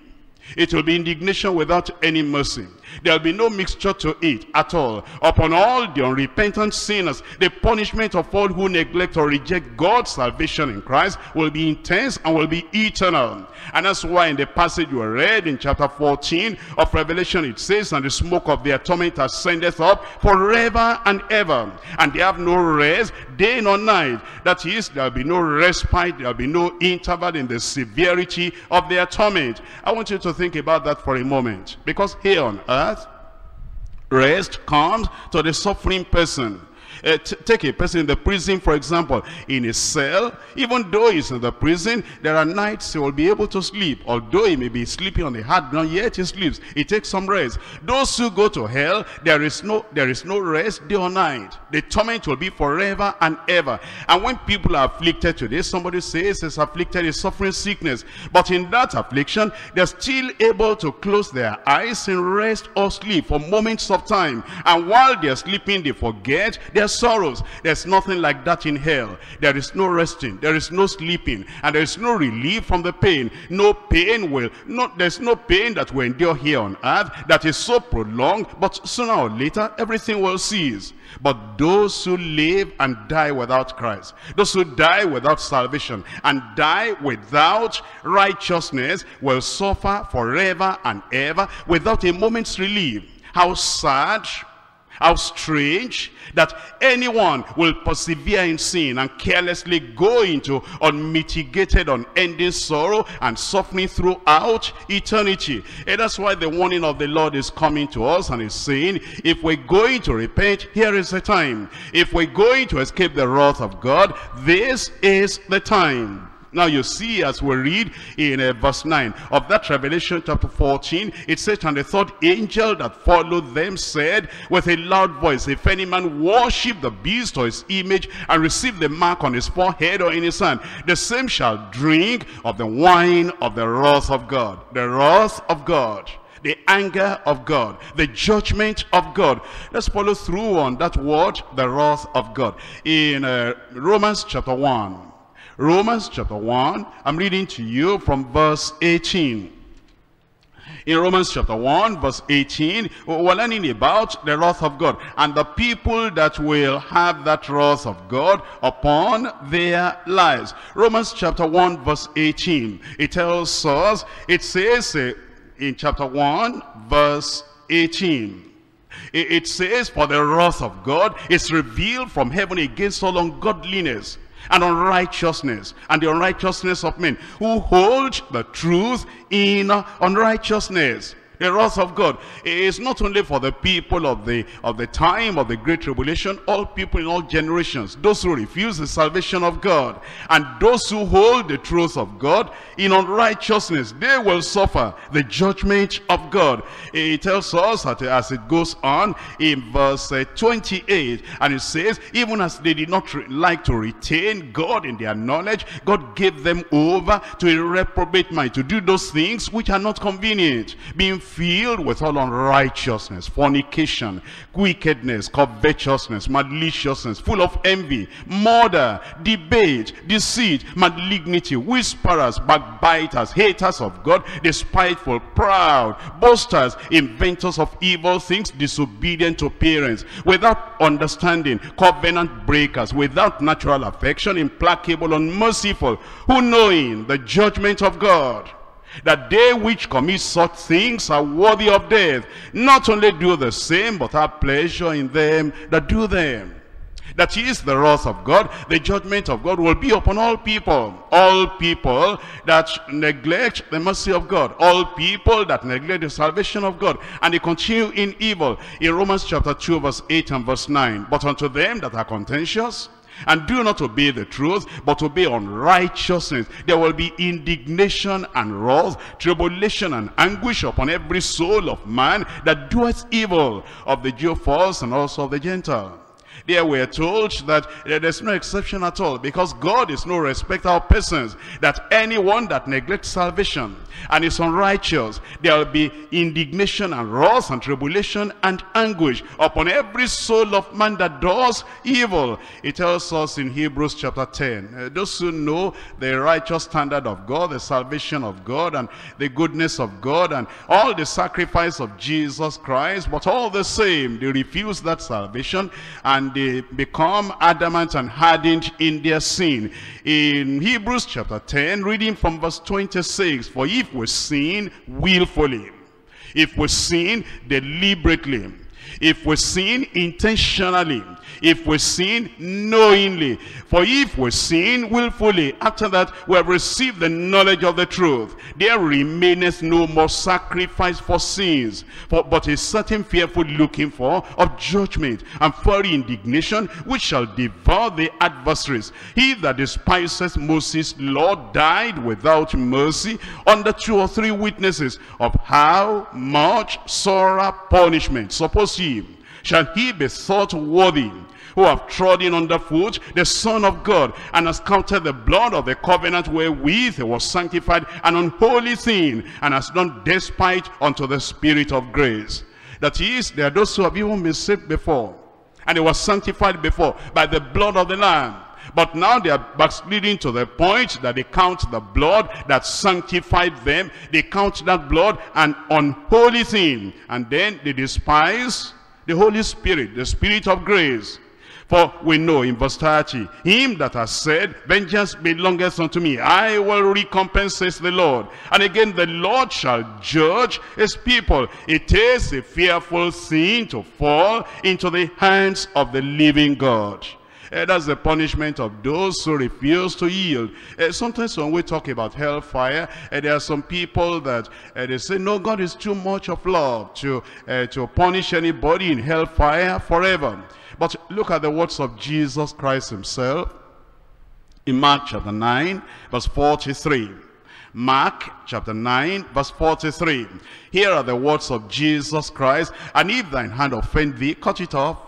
It will be indignation without any mercy. There'll be no mixture to it at all. Upon all the unrepentant sinners, the punishment of all who neglect or reject God's salvation in Christ will be intense and will be eternal. And that's why in the passage we read in chapter 14 of Revelation, it says, And the smoke of their torment ascendeth up forever and ever. And they have no rest, day nor night. That is, there'll be no respite, there'll be no interval in the severity of their torment. I want you to think about that for a moment. Because here on earth, rest comes to the suffering person. Uh, take a person in the prison, for example, in a cell. Even though he's in the prison, there are nights he will be able to sleep. Although he may be sleeping on the hard ground, yet he sleeps. He takes some rest. Those who go to hell, there is no there is no rest day or night. The torment will be forever and ever. And when people are afflicted today, somebody says is afflicted is suffering sickness. But in that affliction, they're still able to close their eyes and rest or sleep for moments of time. And while they're sleeping, they forget their sorrows. There's nothing like that in hell. There is no resting. There is no sleeping. And there is no relief from the pain. No pain will, not, there's no pain that we endure here on earth that is so prolonged, but sooner or later, everything will cease. But those who live and die without Christ, those who die without salvation and die without righteousness will suffer forever and ever without a moment's relief. How sad how strange that anyone will persevere in sin and carelessly go into unmitigated, unending sorrow and suffering throughout eternity. And that's why the warning of the Lord is coming to us and is saying, if we're going to repent, here is the time. If we're going to escape the wrath of God, this is the time. Now you see as we read in uh, verse 9 of that Revelation chapter 14, it says, And the third angel that followed them said with a loud voice, If any man worship the beast or his image and receive the mark on his forehead or in his hand, the same shall drink of the wine of the wrath of God. The wrath of God the anger of God, the judgment of God. Let's follow through on that word, the wrath of God. In uh, Romans chapter 1, Romans chapter 1, I'm reading to you from verse 18. In Romans chapter 1, verse 18, we're learning about the wrath of God and the people that will have that wrath of God upon their lives. Romans chapter 1, verse 18, it tells us, it says uh, in chapter 1, verse 18, it says, For the wrath of God is revealed from heaven against all ungodliness and unrighteousness and the unrighteousness of men who hold the truth in unrighteousness the wrath of God is not only for the people of the of the time of the great tribulation, all people in all generations, those who refuse the salvation of God, and those who hold the truth of God in unrighteousness, they will suffer the judgment of God. It tells us that as it goes on in verse uh, 28, and it says, even as they did not like to retain God in their knowledge, God gave them over to a reprobate mind to do those things which are not convenient, being filled with all unrighteousness, fornication, wickedness, covetousness, maliciousness, full of envy, murder, debate, deceit, malignity, whisperers, backbiters, haters of God, despiteful, proud, boasters, inventors of evil things, disobedient to parents, without understanding, covenant breakers, without natural affection, implacable, unmerciful, who knowing the judgment of God, that they which commit such things are worthy of death, not only do the same, but have pleasure in them that do them. That is the wrath of God, the judgment of God will be upon all people. All people that neglect the mercy of God. All people that neglect the salvation of God. And they continue in evil. In Romans chapter 2 verse 8 and verse 9. But unto them that are contentious and do not obey the truth, but obey unrighteousness. There will be indignation and wrath, tribulation and anguish upon every soul of man that doeth evil, of the Jew first and also of the Gentile. There we are told that there's no exception at all because God is no respecter of persons. That anyone that neglects salvation and is unrighteous, there will be indignation and wrath and tribulation and anguish upon every soul of man that does evil. It tells us in Hebrews chapter 10, uh, those who know the righteous standard of God, the salvation of God and the goodness of God and all the sacrifice of Jesus Christ, but all the same, they refuse that salvation and they become adamant and hardened in their sin. In Hebrews chapter 10, reading from verse 26, For if we sin willfully, if we sin deliberately, if we sin intentionally, if we sin knowingly. For if we sin willfully, after that we have received the knowledge of the truth, there remaineth no more sacrifice for sins, for, but a certain fearful looking for of judgment and fiery indignation, which shall devour the adversaries. He that despises Moses' law died without mercy under two or three witnesses of how much sorrow punishment, suppose ye, shall he be thought worthy who have trodden underfoot the Son of God, and has counted the blood of the covenant wherewith he was sanctified an unholy thing, and has done despite unto the Spirit of grace. That is, there are those who have even been saved before, and they were sanctified before by the blood of the Lamb. But now they are backsliding to the point that they count the blood that sanctified them. They count that blood an unholy thing. And then they despise the Holy Spirit, the Spirit of grace. For we know in verse 30, him that has said, vengeance belongeth unto me, I will recompense, says the Lord. And again, the Lord shall judge his people. It is a fearful thing to fall into the hands of the living God. Uh, that's the punishment of those who refuse to yield. Uh, sometimes when we talk about hellfire, uh, there are some people that they say, no, God is too much of love to, to punish anybody in hellfire forever. But look at the words of Jesus Christ himself in Mark chapter 9, verse 43. Mark chapter 9, verse 43. Here are the words of Jesus Christ. And if thine hand offend thee, cut it off.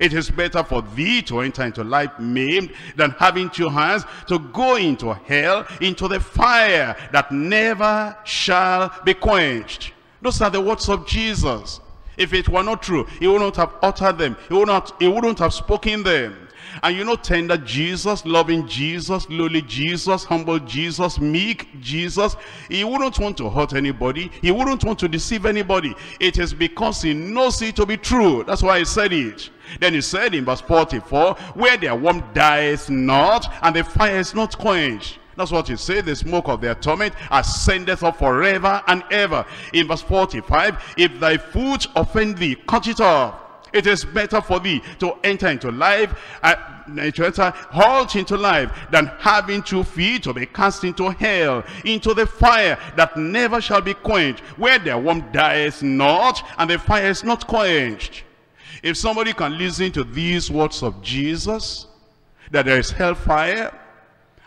It is better for thee to enter into life maimed than having two hands to go into hell, into the fire that never shall be quenched. Those are the words of Jesus. If it were not true, he would not have uttered them. He, would not, he wouldn't have spoken them. And you know, tender Jesus, loving Jesus, lowly Jesus, humble Jesus, meek Jesus, he wouldn't want to hurt anybody. He wouldn't want to deceive anybody. It is because he knows it to be true. That's why he said it. Then he said in verse 44, where their worm dies not, and the fire is not quenched. That's what he said. The smoke of their torment ascendeth up forever and ever. In verse 45, if thy foot offend thee, cut it off. It is better for thee to enter into life, uh, to enter halt into life, than having two feet to be cast into hell, into the fire that never shall be quenched, where their worm dies not, and the fire is not quenched. If somebody can listen to these words of Jesus, that there is hellfire,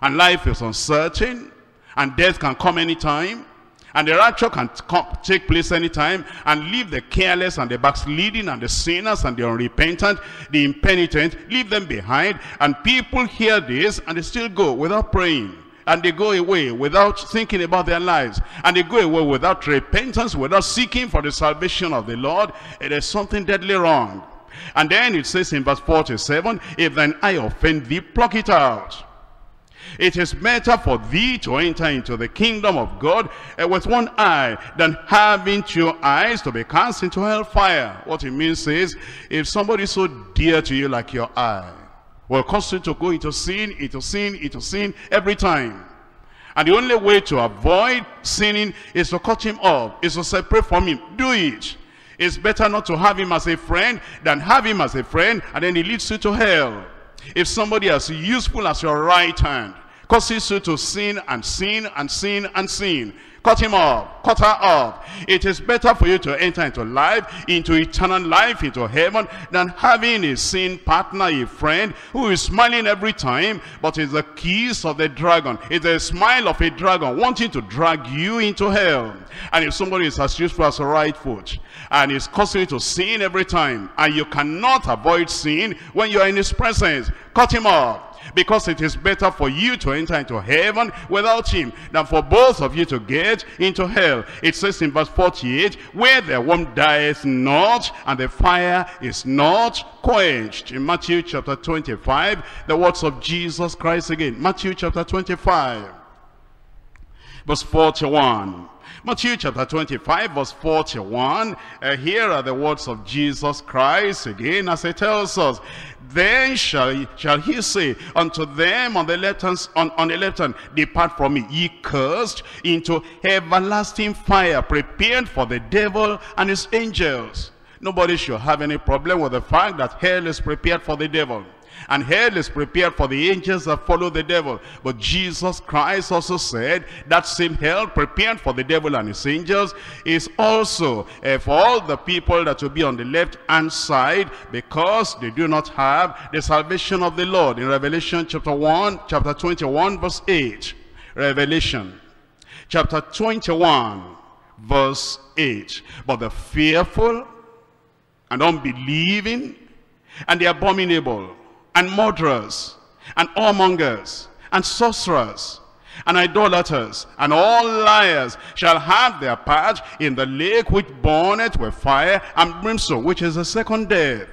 and life is uncertain, and death can come anytime, and the rapture can take place anytime, and leave the careless and the backsliding and the sinners and the unrepentant, the impenitent, leave them behind, and people hear this and they still go without praying. And they go away without thinking about their lives. And they go away without repentance, without seeking for the salvation of the Lord. It is something deadly wrong. And then it says in verse 47, If thine eye offend thee, pluck it out. It is better for thee to enter into the kingdom of God uh, with one eye than having two eyes to be cast into hellfire. What it means is, if somebody so dear to you like your eye, will cause you to go into sin, into sin, into sin every time. And the only way to avoid sinning is to cut him off, is to separate from him. Do it. It's better not to have him as a friend than have him as a friend and then he leads you to hell. If somebody as useful as your right hand causes you to sin and sin and sin and sin, cut him off, cut her off. It is better for you to enter into life, into eternal life, into heaven, than having a sin partner, a friend, who is smiling every time, but is the kiss of the dragon. It's the smile of a dragon, wanting to drag you into hell. And if somebody is as useful as a right foot, and is causing you to sin every time, and you cannot avoid sin when you are in his presence, cut him off because it is better for you to enter into heaven without him than for both of you to get into hell. It says in verse 48, where the worm dieth not and the fire is not quenched. In Matthew chapter 25, the words of Jesus Christ again. Matthew chapter 25, verse 41. Matthew chapter 25 verse 41. Uh, here are the words of Jesus Christ again as he tells us. Then shall he, shall he say unto them on the left hand, on, on the left hand, Depart from me, ye cursed, into everlasting fire, prepared for the devil and his angels. Nobody should have any problem with the fact that hell is prepared for the devil. And hell is prepared for the angels that follow the devil. But Jesus Christ also said that same hell prepared for the devil and his angels is also uh, for all the people that will be on the left hand side because they do not have the salvation of the Lord. In Revelation chapter 1, chapter 21, verse 8. Revelation chapter 21, verse 8. But the fearful and unbelieving and the abominable and murderers, and whoremongers, and sorcerers, and idolaters, and all liars shall have their part in the lake which burneth with fire and brimstone, which is the second death.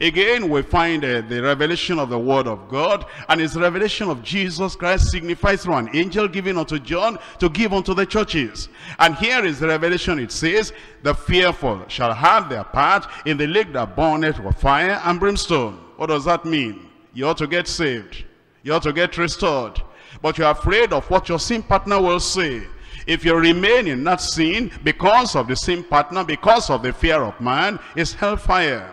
Again, we find uh, the revelation of the word of God, and his revelation of Jesus Christ signifies through an angel given unto John to give unto the churches. And here is the revelation, it says, the fearful shall have their part in the lake that burneth with fire and brimstone. What does that mean? You ought to get saved. You ought to get restored. But you're afraid of what your sin partner will say. If you remain in that sin because of the sin partner, because of the fear of man, it's hellfire.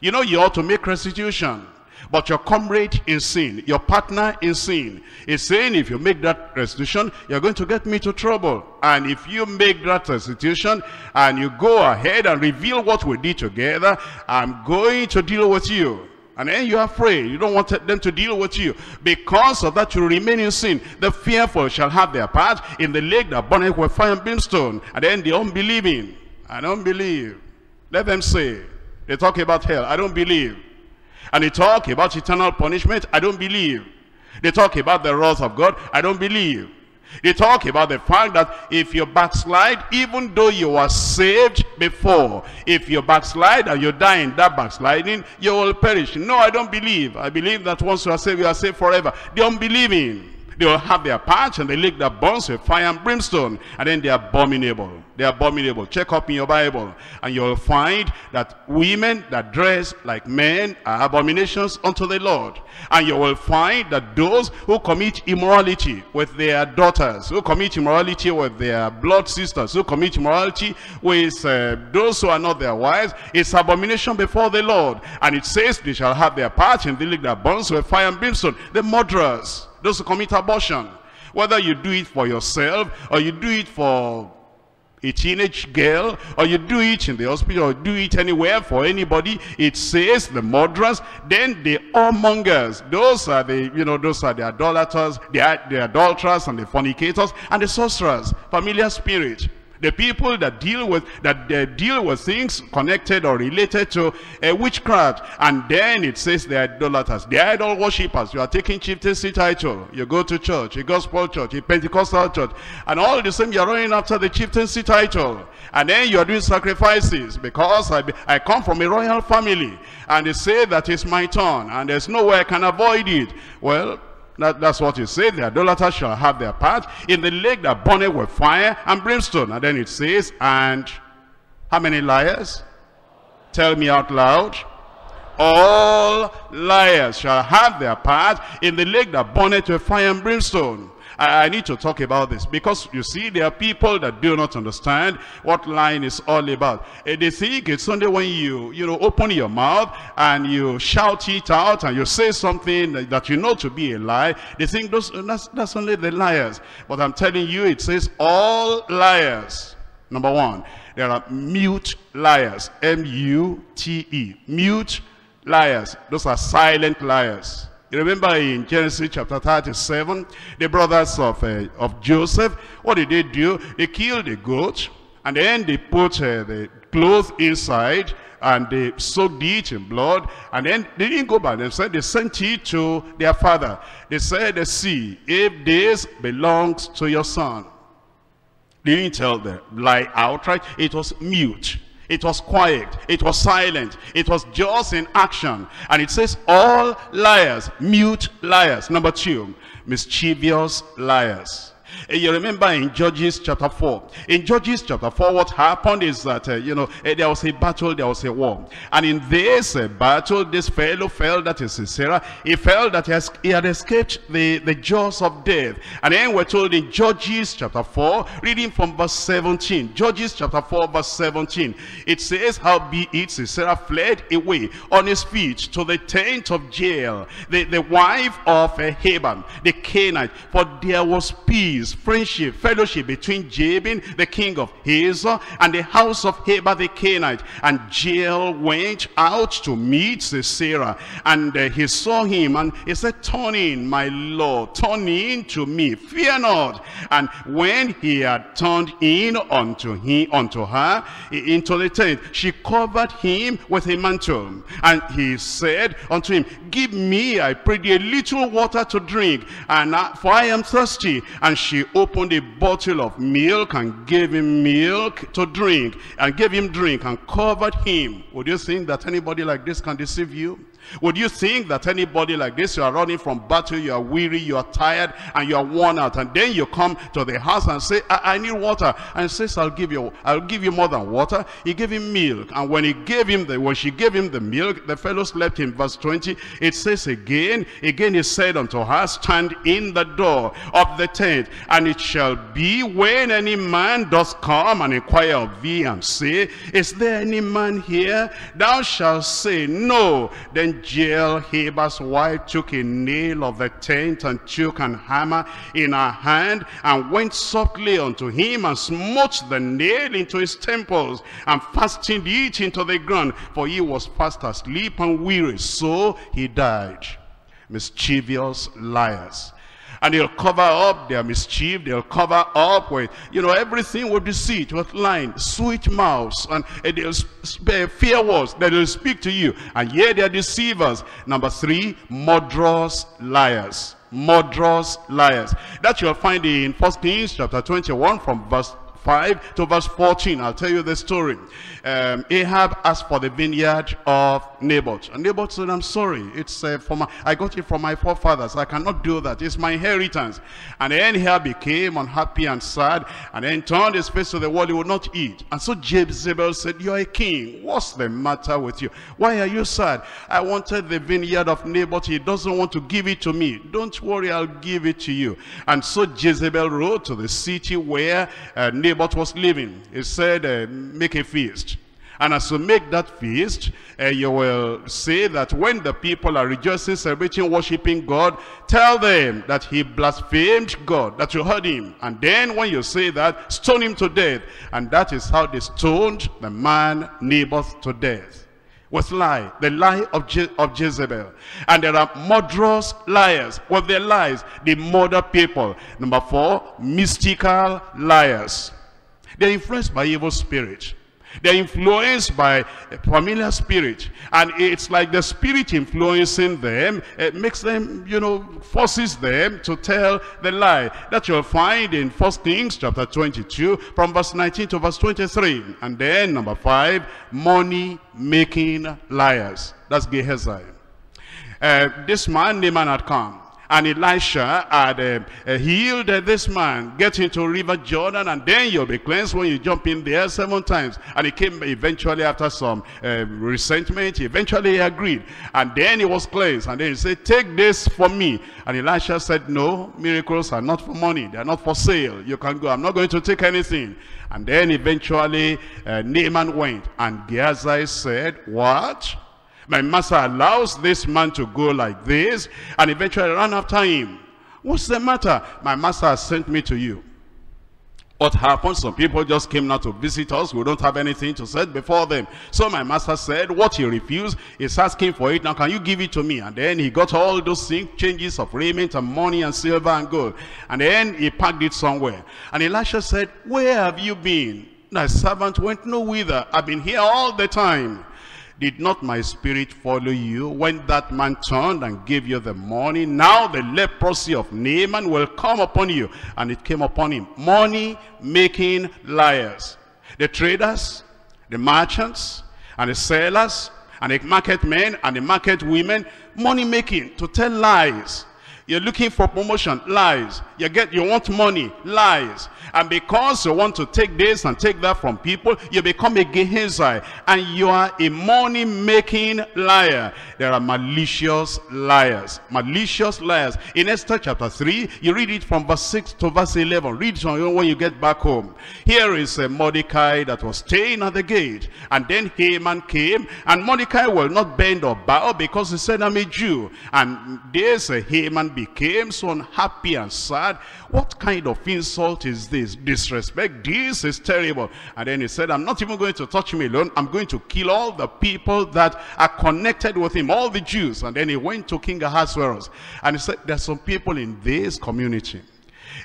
You know you ought to make restitution. But your comrade in sin, your partner in sin, is saying if you make that restitution, you're going to get me to trouble. And if you make that restitution and you go ahead and reveal what we did together, I'm going to deal with you. And then you're afraid. You don't want them to deal with you. Because of that, you remain in sin. The fearful shall have their part in the lake that burneth with fire and brimstone. And then the unbelieving. I don't believe. Let them say. They talk about hell. I don't believe. And they talk about eternal punishment. I don't believe. They talk about the wrath of God. I don't believe. They talk about the fact that if you backslide, even though you were saved before, if you backslide and you die in that backsliding, you will perish. No, I don't believe. I believe that once you are saved, you are saved forever. The unbelieving, they will have their patch and they lick their bones with fire and brimstone. And then they are abominable. They are abominable. Check up in your Bible. And you'll find that women that dress like men are abominations unto the Lord. And you will find that those who commit immorality with their daughters, who commit immorality with their blood sisters, who commit immorality with uh, those who are not their wives, it's abomination before the Lord. And it says they shall have their part in the lake that burns with fire and brimstone. The murderers, those who commit abortion, whether you do it for yourself or you do it for a teenage girl or you do it in the hospital or do it anywhere for anybody it says the murderers then the whoremongers those are the you know those are the idolaters the, the adulterers and the fornicators and the sorcerers familiar spirit the people that deal with that uh, deal with things connected or related to uh, witchcraft. And then it says the idolaters. The idol worshippers. You are taking chieftaincy title. You go to church. A gospel church. A pentecostal church. And all the same you're running after the chieftaincy title. And then you're doing sacrifices because I, I come from a royal family. And they say that it's my turn. And there's no way I can avoid it. Well that, that's what it says. The idolaters shall have their part in the lake that burneth with fire and brimstone. And then it says, and how many liars? Tell me out loud. All liars shall have their part in the lake that burneth with fire and brimstone. I, I need to talk about this because you see, there are people that do not understand what lying is all about. They think it's only when you, you know, open your mouth and you shout it out and you say something that you know to be a lie. They think those, that's, that's only the liars. But I'm telling you, it says all liars. Number one, there are mute liars. M-U-T-E. Mute liars. Those are silent liars. You remember in Genesis chapter 37, the brothers of, uh, of Joseph, what did they do? They killed the goat, and then they put uh, the cloth inside, and they soaked it in blood, and then they didn't go by themselves, they sent it to their father. They said, see, if this belongs to your son, they didn't tell them, lie outright, it was mute. It was quiet. It was silent. It was just in action. And it says all liars, mute liars. Number two, mischievous liars. Eh, you remember in Judges chapter 4. In Judges chapter 4, what happened is that, uh, you know, uh, there was a battle, there was a war. And in this uh, battle, this fellow felt that is Sisera, he felt that he, has, he had escaped the, the jaws of death. And then we're told in Judges chapter 4, reading from verse 17. Judges chapter 4, verse 17. It says, How be it Sisera fled away on his feet to the tent of Jael, the, the wife of uh, Laban, the Canaanite, for there was peace friendship, fellowship between Jabin, the king of Hazor, and the house of Heber the Canaanite. And Jael went out to meet Sisera, and uh, he saw him, and he said, Turn in, my lord, turn in to me, fear not. And when he had turned in unto him, unto her, into the tent, she covered him with a mantle. And he said unto him, Give me, I pray thee, a little water to drink, and uh, for I am thirsty. And she opened a bottle of milk and gave him milk to drink and gave him drink and covered him. Would you think that anybody like this can deceive you? Would you think that anybody like this, you are running from battle, you are weary, you are tired, and you are worn out, and then you come to the house and say, I, I need water. And says, I'll give you, I'll give you more than water. He gave him milk. And when he gave him the, when she gave him the milk, the fellow slept in verse 20. It says again, again he said unto her, stand in the door of the tent, and it shall be when any man does come and inquire of thee and say, is there any man here? Thou shalt say, no. Then Jael, Heber's wife, took a nail of the tent and took an hammer in her hand and went softly unto him and smote the nail into his temples and fastened it into the ground, for he was fast asleep and weary. So he died. Mischievous liars and they'll cover up their mischief they'll cover up with you know everything with deceit with lying sweet mouths and, they'll spare eh, fear words that will speak to you. And yet they're deceivers. Number three murderous liars. Murderous liars. That you'll find in first kings chapter 21 from verse 5 to verse 14. I'll tell you the story. Um, Ahab asked for the vineyard of Naboth. And Naboth said, I'm sorry. It's uh, my, I got it from my forefathers. I cannot do that. It's my inheritance. And then Ahab became unhappy and sad and then turned his face to the wall. He would not eat. And so Jezebel said, you're a king. What's the matter with you? Why are you sad? I wanted the vineyard of Naboth. He doesn't want to give it to me. Don't worry, I'll give it to you. And so Jezebel wrote to the city where uh, Naboth was living. He said, uh, make a feast. And as you make that feast, uh, you will say that when the people are rejoicing, celebrating, worshiping God, tell them that he blasphemed God, that you heard him. And then when you say that, stone him to death. And that is how they stoned the man Naboth to death with lie, the lie of, Je of Jezebel. And there are murderous liars. With their lies, they murder people. Number four, mystical liars. They're influenced by evil spirit. They're influenced by a familiar spirit. And it's like the spirit influencing them. It makes them, you know, forces them to tell the lie. That you'll find in First Kings chapter 22 from verse 19 to verse 23. And then number five, money-making liars. That's Gehazi. Uh, this man, Naaman had come. And Elisha had uh, uh, healed this man, get into River Jordan, and then you'll be cleansed when you jump in there seven times. And he came eventually after some uh, resentment, eventually he agreed. And then he was cleansed. And then he said, take this for me. And Elisha said, no, miracles are not for money. They are not for sale. You can go. I'm not going to take anything. And then eventually uh, Naaman went. And Gehazi said, what? My master allows this man to go like this and eventually run after him. What's the matter? My master has sent me to you. What happened? Some people just came now to visit us. We don't have anything to set before them. So my master said, what he refused is asking for it. Now can you give it to me? And then he got all those things, changes of raiment and money and silver and gold. And then he packed it somewhere. And Elisha said, where have you been? My servant went no whither. I've been here all the time. Did not my spirit follow you when that man turned and gave you the money? Now the leprosy of Naaman will come upon you. And it came upon him. Money making liars. The traders, the merchants, and the sellers, and the market men, and the market women, money making to tell lies. You're looking for promotion, lies. You get, you want money, lies. And because you want to take this and take that from people, you become a Gehazi. And you are a money-making liar. There are malicious liars. Malicious liars. In Esther chapter 3, you read it from verse 6 to verse 11. Read it when you get back home. Here is a Mordecai that was staying at the gate. And then Haman came. And Mordecai will not bend or bow because he said, I'm a Jew. And this uh, Haman became so unhappy and sad. What kind of insult is this? disrespect. This is terrible. And then he said, I'm not even going to touch him alone. I'm going to kill all the people that are connected with him, all the Jews. And then he went to King Ahasuerus. And he said, there's some people in this community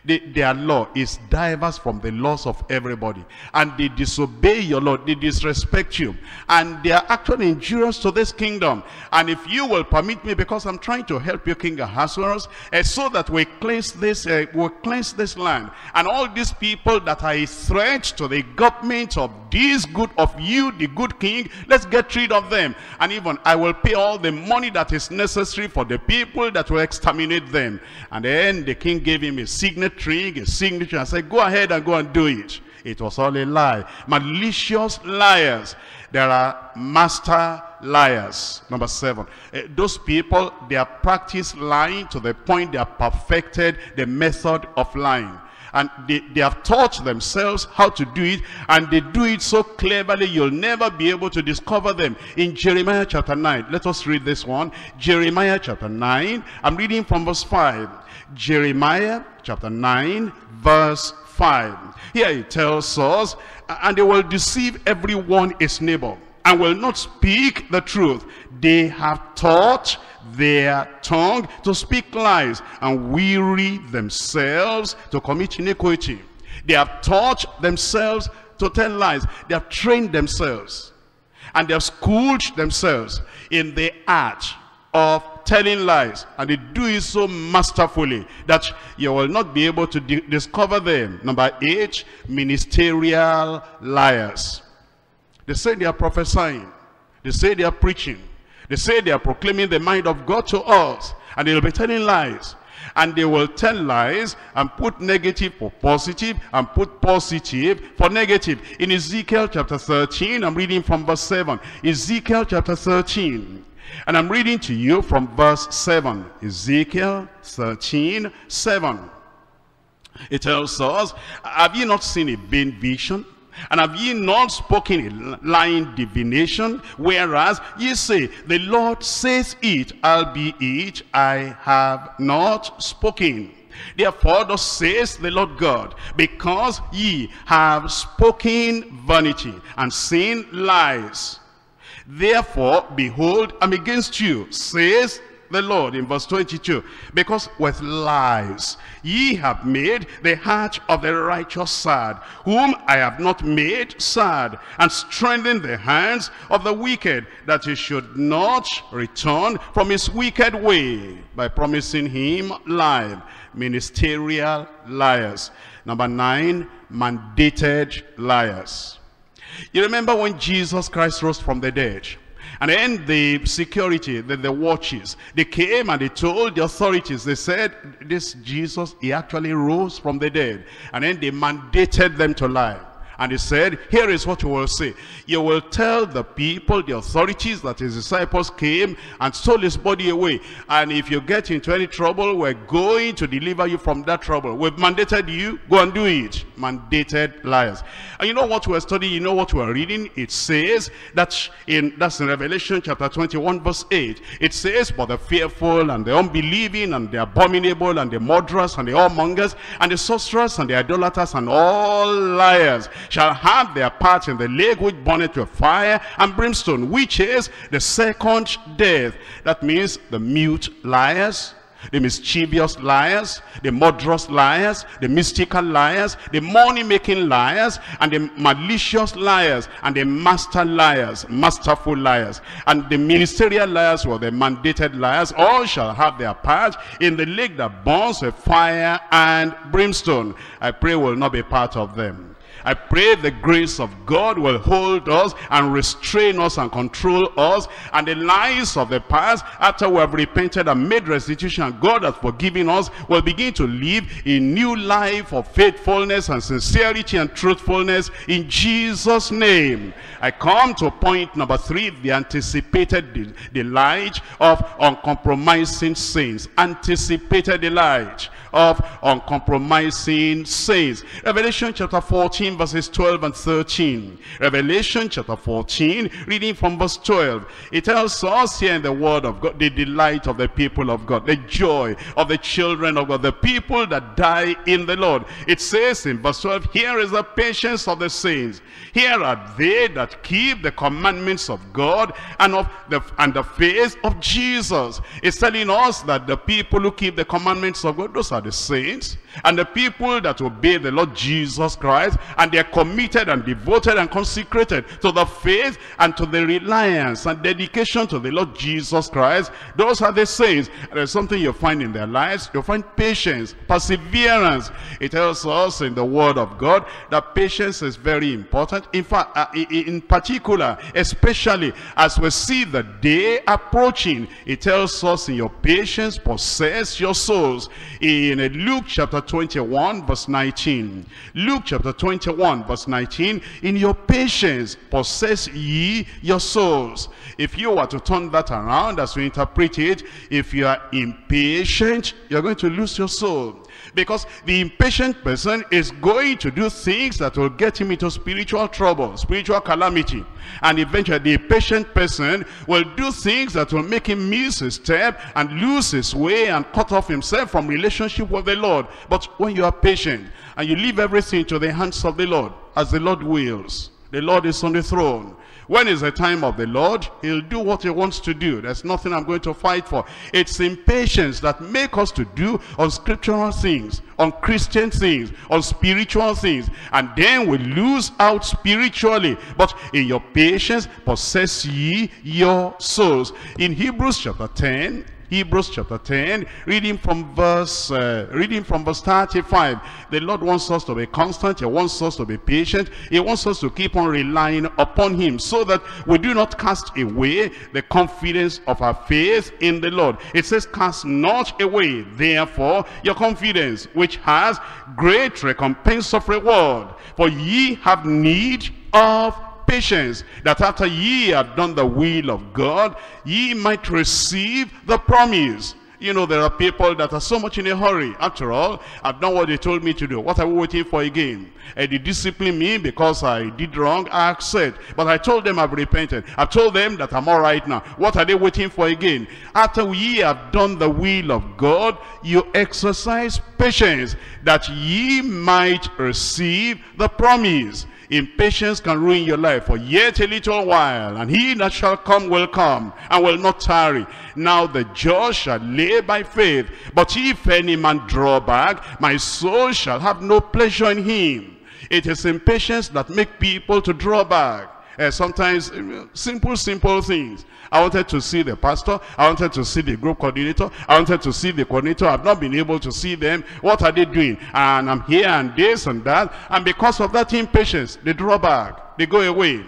they, their law is diverse from the laws of everybody. And they disobey your law. They disrespect you. And they are actually injurious to this kingdom. And if you will permit me, because I'm trying to help you, King Ahasuerus, uh, so that we cleanse this, uh, we cleanse this land. And all these people that are a threat to the government of this good of you, the good king, let's get rid of them. And even I will pay all the money that is necessary for the people that will exterminate them. And then the king gave him a signet ring, a signature, and said, go ahead and go and do it. It was all a lie. Malicious liars. There are master liars. Number seven. Uh, those people, they are practiced lying to the point they are perfected the method of lying and they, they have taught themselves how to do it and they do it so cleverly you'll never be able to discover them in Jeremiah chapter 9 let us read this one Jeremiah chapter 9 I'm reading from verse 5 Jeremiah chapter 9 verse 5 here it tells us and they will deceive everyone his neighbor and will not speak the truth they have taught their tongue to speak lies and weary themselves to commit iniquity. They have taught themselves to tell lies. They have trained themselves and they have schooled themselves in the art of telling lies and they do it so masterfully that you will not be able to discover them. Number eight, ministerial liars. They say they are prophesying. They say they are preaching. They say they are proclaiming the mind of God to us. And they'll be telling lies. And they will tell lies and put negative for positive and put positive for negative. In Ezekiel chapter 13, I'm reading from verse 7. Ezekiel chapter 13. And I'm reading to you from verse 7. Ezekiel 13, 7. It tells us, Have you not seen a vain vision? And have ye not spoken a lying divination? Whereas ye say, the Lord says it, albeit I have not spoken. Therefore, thus says the Lord God, because ye have spoken vanity and seen lies. Therefore, behold, I'm against you, says the Lord in verse 22. Because with lies ye have made the heart of the righteous sad, whom I have not made sad, and strengthened the hands of the wicked, that he should not return from his wicked way, by promising him life. Ministerial liars. Number nine, mandated liars. You remember when Jesus Christ rose from the dead, And then the security, the, the watches, they came and they told the authorities, they said, this Jesus, he actually rose from the dead. And then they mandated them to lie. And he said, here is what you will say. You will tell the people, the authorities, that his disciples came and stole his body away. And if you get into any trouble, we're going to deliver you from that trouble. We've mandated you, go and do it. Mandated liars. And you know what we're studying, you know what we're reading? It says that in, that's in Revelation chapter 21 verse 8. It says, but the fearful and the unbelieving and the abominable and the murderers and the whoremongers and the sorcerers and the idolaters and all liars shall have their part in the lake which burneth with fire and brimstone, which is the second death. That means the mute liars, the mischievous liars, the murderous liars, the mystical liars, the money-making liars, and the malicious liars, and the master liars, masterful liars, and the ministerial liars or the mandated liars, all shall have their part in the lake that burns with fire and brimstone. I pray will not be part of them. I pray the grace of God will hold us and restrain us and control us and the lies of the past after we have repented and made restitution God has forgiven us will begin to live a new life of faithfulness and sincerity and truthfulness in Jesus name. I come to point number three, the anticipated delight of uncompromising saints. Anticipated delight of uncompromising saints. Revelation chapter 14 verses 12 and 13. Revelation chapter 14 reading from verse 12. It tells us here in the word of God the delight of the people of God. The joy of the children of God. The people that die in the Lord. It says in verse 12 here is the patience of the saints. Here are they that keep the commandments of God and of the and the faith of Jesus. It's telling us that the people who keep the commandments of God, those are the saints and the people that obey the Lord Jesus Christ and they are committed and devoted and consecrated to the faith and to the reliance and dedication to the Lord Jesus Christ. Those are the saints. There's something you find in their lives. You find patience perseverance. It tells us in the word of God that patience is very important. In fact uh, in particular especially as we see the day approaching it tells us in your patience possess your souls. In Luke chapter 21 verse 19. Luke chapter 21 verse 19. In your patience possess ye your souls. If you were to turn that around as we interpret it, if you are impatient, you're going to lose your soul. Because the impatient person is going to do things that will get him into spiritual trouble, spiritual calamity. And eventually the patient person will do things that will make him miss his step and lose his way and cut off himself from relationship with the Lord. But when you are patient and you leave everything to the hands of the Lord, as the Lord wills, the Lord is on the throne. When is the time of the Lord, he'll do what he wants to do. There's nothing I'm going to fight for. It's impatience that make us to do unscriptural things, on Christian things, on spiritual things. And then we lose out spiritually. But in your patience, possess ye your souls. In Hebrews chapter 10, Hebrews chapter 10, reading from verse uh, reading from verse 35. The Lord wants us to be constant. He wants us to be patient. He wants us to keep on relying upon him so that we do not cast away the confidence of our faith in the Lord. It says, cast not away, therefore, your confidence, which has great recompense of reward. For ye have need of patience, that after ye have done the will of God, ye might receive the promise. You know, there are people that are so much in a hurry. After all, I've done what they told me to do. What are we waiting for again? And they discipline me because I did wrong. I accept. But I told them I've repented. I've told them that I'm all right now. What are they waiting for again? After ye have done the will of God, you exercise patience that ye might receive the promise. Impatience can ruin your life for yet a little while, and he that shall come will come, and will not tarry. Now the just shall live by faith, but if any man draw back, my soul shall have no pleasure in him. It is impatience that make people to draw back. Uh, sometimes simple, simple things. I wanted to see the pastor. I wanted to see the group coordinator. I wanted to see the coordinator. I've not been able to see them. What are they doing? And I'm here and this and that. And because of that impatience, they draw back. They go away.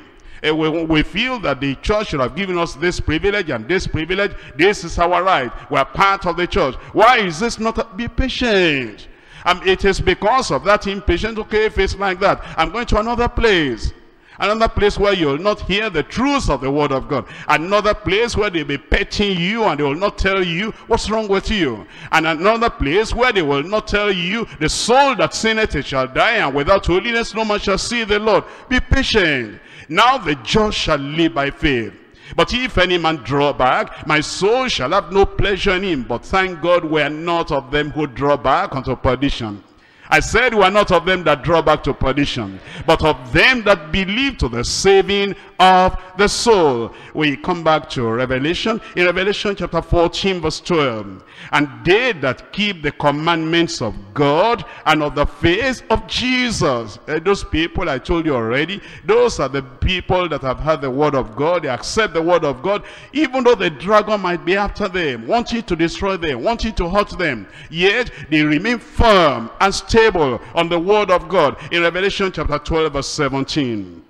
Uh, we, we feel that the church should have given us this privilege and this privilege. This is our right. We are part of the church. Why is this not? Be patient. Um, it is because of that impatience. Okay, if it's like that, I'm going to another place. Another place where you'll not hear the truth of the word of God. Another place where they'll be petting you and they will not tell you what's wrong with you. And another place where they will not tell you the soul that sinneth it shall die and without holiness no man shall see the Lord. Be patient. Now the just shall live by faith. But if any man draw back, my soul shall have no pleasure in him. But thank God we are not of them who draw back unto perdition. I said we are not of them that draw back to perdition, but of them that believe to the saving of the soul. We come back to Revelation. In Revelation chapter 14 verse 12. And they that keep the commandments of God and of the faith of Jesus. Uh, those people I told you already, those are the people that have heard the word of God. They accept the word of God. Even though the dragon might be after them, wanting to destroy them, wanting to hurt them. Yet they remain firm and stable on the word of God. In Revelation chapter 12 verse 17.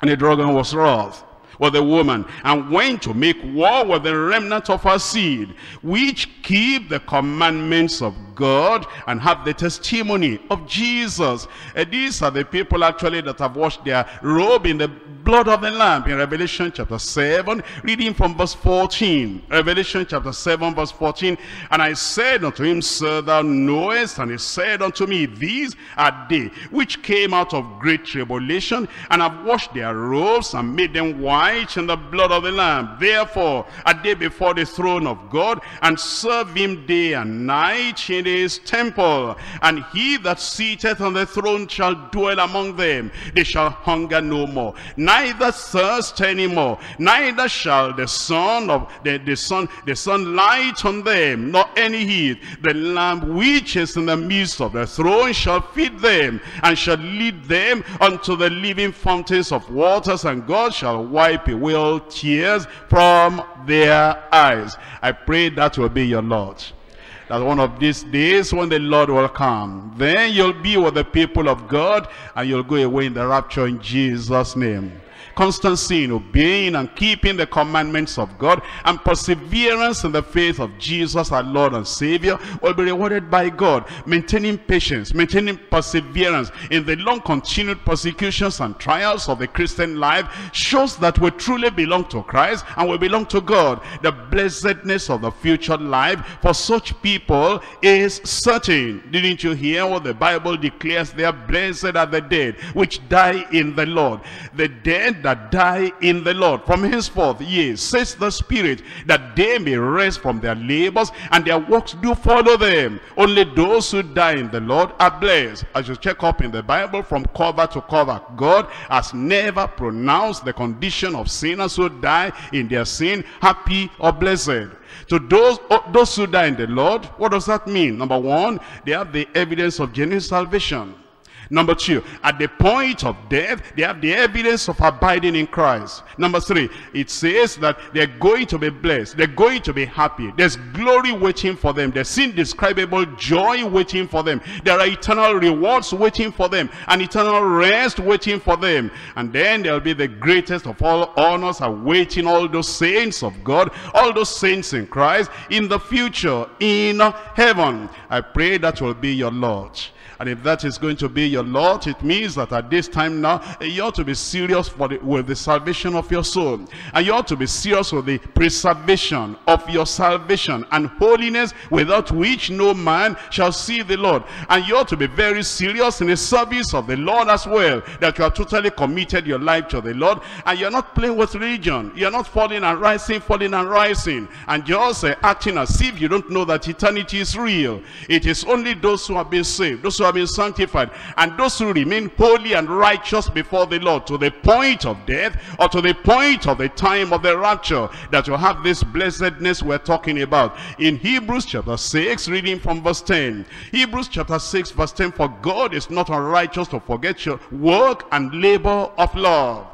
And the dragon was wroth with the woman and went to make war with the remnant of her seed, which keep the commandments of God and have the testimony of Jesus. And these are the people actually that have washed their robe in the blood of the Lamb in Revelation chapter 7, reading from verse 14. Revelation chapter 7, verse 14. And I said unto him, Sir, thou knowest. And he said unto me, These are they which came out of great tribulation and have washed their robes and made them white in the blood of the Lamb. Therefore are they before the throne of God and serve him day and night in his temple. And he that sitteth on the throne shall dwell among them. They shall hunger no more, neither thirst anymore, neither shall the sun of the, the sun the sun light on them, nor any heat. The lamb which is in the midst of the throne shall feed them, and shall lead them unto the living fountains of waters, and God shall wipe away all tears from their eyes. I pray that will be your Lord that one of these days when the Lord will come, then you'll be with the people of God and you'll go away in the rapture in Jesus' name constancy in obeying and keeping the commandments of God, and perseverance in the faith of Jesus our Lord and Savior will be rewarded by God. Maintaining patience, maintaining perseverance in the long continued persecutions and trials of the Christian life shows that we truly belong to Christ and we belong to God. The blessedness of the future life for such people is certain. Didn't you hear what the Bible declares? They are blessed are the dead which die in the Lord. The dead that die in the Lord. From henceforth, yea, says the Spirit, that they may rest from their labors, and their works do follow them. Only those who die in the Lord are blessed. As you check up in the Bible from cover to cover, God has never pronounced the condition of sinners who die in their sin happy or blessed. To those, oh, those who die in the Lord, what does that mean? Number one, they have the evidence of genuine salvation. Number two, at the point of death, they have the evidence of abiding in Christ. Number three, it says that they're going to be blessed. They're going to be happy. There's glory waiting for them. There's indescribable joy waiting for them. There are eternal rewards waiting for them. and eternal rest waiting for them. And then there'll be the greatest of all honors awaiting all those saints of God, all those saints in Christ in the future, in heaven. I pray that will be your Lord. And if that is going to be your Lord, it means that at this time now, you ought to be serious for the, with the salvation of your soul. And you ought to be serious with the preservation of your salvation and holiness without which no man shall see the Lord. And you ought to be very serious in the service of the Lord as well, that you are totally committed your life to the Lord. And you're not playing with religion. You're not falling and rising, falling and rising. And just uh, acting as if you don't know that eternity is real. It is only those who have been saved, those who have have been sanctified. And those who remain holy and righteous before the Lord to the point of death or to the point of the time of the rapture that you have this blessedness we're talking about. In Hebrews chapter 6, reading from verse 10. Hebrews chapter 6, verse 10, For God is not unrighteous to forget your work and labor of love.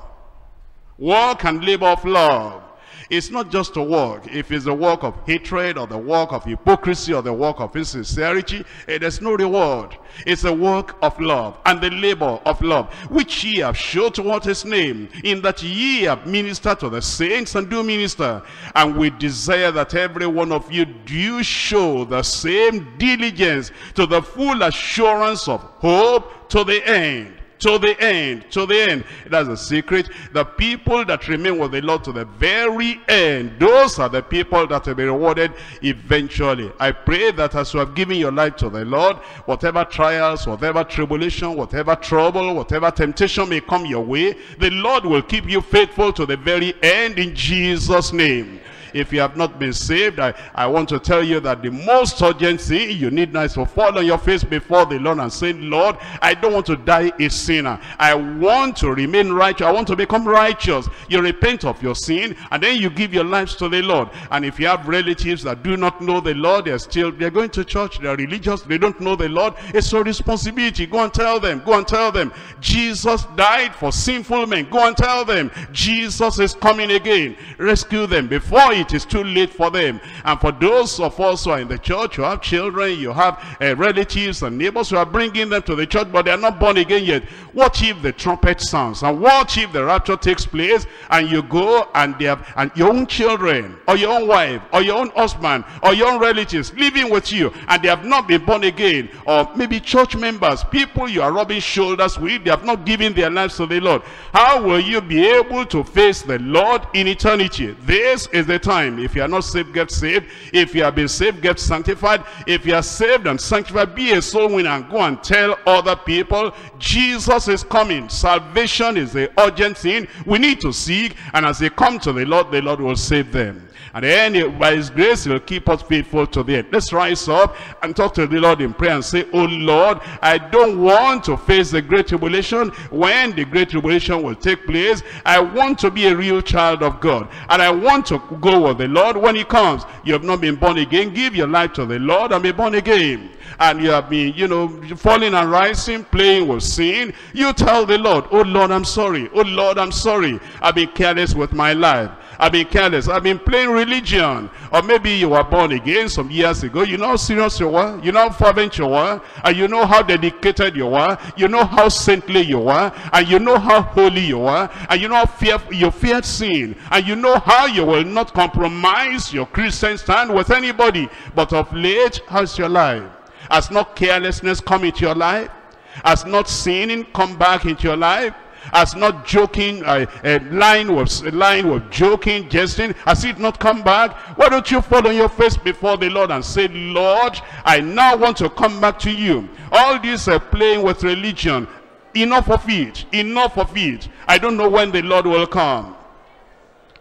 Work and labor of love It's not just a work. If it's a work of hatred or the work of hypocrisy or the work of insincerity, there's no reward. It's a work of love and the labor of love, which ye have showed toward his name, in that ye have ministered to the saints and do minister. And we desire that every one of you do show the same diligence to the full assurance of hope to the end to the end, to the end. That's the secret. The people that remain with the Lord to the very end, those are the people that will be rewarded eventually. I pray that as you have given your life to the Lord, whatever trials, whatever tribulation, whatever trouble, whatever temptation may come your way, the Lord will keep you faithful to the very end in Jesus' name. If you have not been saved, I, I want to tell you that the most urgent thing you need now is to fall on your face before the Lord and say, Lord, I don't want to die a sinner. I want to remain righteous. I want to become righteous. You repent of your sin and then you give your lives to the Lord. And if you have relatives that do not know the Lord, they're still, they're going to church, they're religious, they don't know the Lord. It's your responsibility. Go and tell them. Go and tell them. Jesus died for sinful men. Go and tell them. Jesus is coming again. Rescue them before it is too late for them. And for those of us who are in the church, who have children, you have uh, relatives and neighbors who are bringing them to the church, but they are not born again yet. What if the trumpet sounds? And what if the rapture takes place and you go and they have, and your own children, or your own wife, or your own husband, or your own relatives living with you, and they have not been born again, or maybe church members, people you are rubbing shoulders with, they have not given their lives to the Lord. How will you be able to face the Lord in eternity? This is the time. If you are not saved, get saved. If you have been saved, get sanctified. If you are saved and sanctified, be a soul winner and go and tell other people, Jesus is coming. Salvation is the urgent thing we need to seek. And as they come to the Lord, the Lord will save them. And then by his grace, he'll keep us faithful to the end. Let's rise up and talk to the Lord in prayer and say, Oh Lord, I don't want to face the great tribulation. When the great tribulation will take place, I want to be a real child of God. And I want to go with the Lord when he comes. You have not been born again. Give your life to the Lord and be born again and you have been, you know, falling and rising, playing with sin, you tell the Lord, oh Lord, I'm sorry. Oh Lord, I'm sorry. I've been careless with my life. I've been careless. I've been playing religion. Or maybe you were born again some years ago. You know how serious you were. You know how fervent you were. And you know how dedicated you were. You know how saintly you were. And you know how holy you were. And you know how fear, you feared sin. And you know how you will not compromise your Christian stand with anybody. But of late, how's your life? Has not carelessness come into your life? Has not sinning come back into your life? Has not joking, uh, uh, lying, with, lying with joking, jesting, has it not come back? Why don't you fall on your face before the Lord and say, Lord, I now want to come back to you. All this uh, playing with religion, enough of it, enough of it. I don't know when the Lord will come.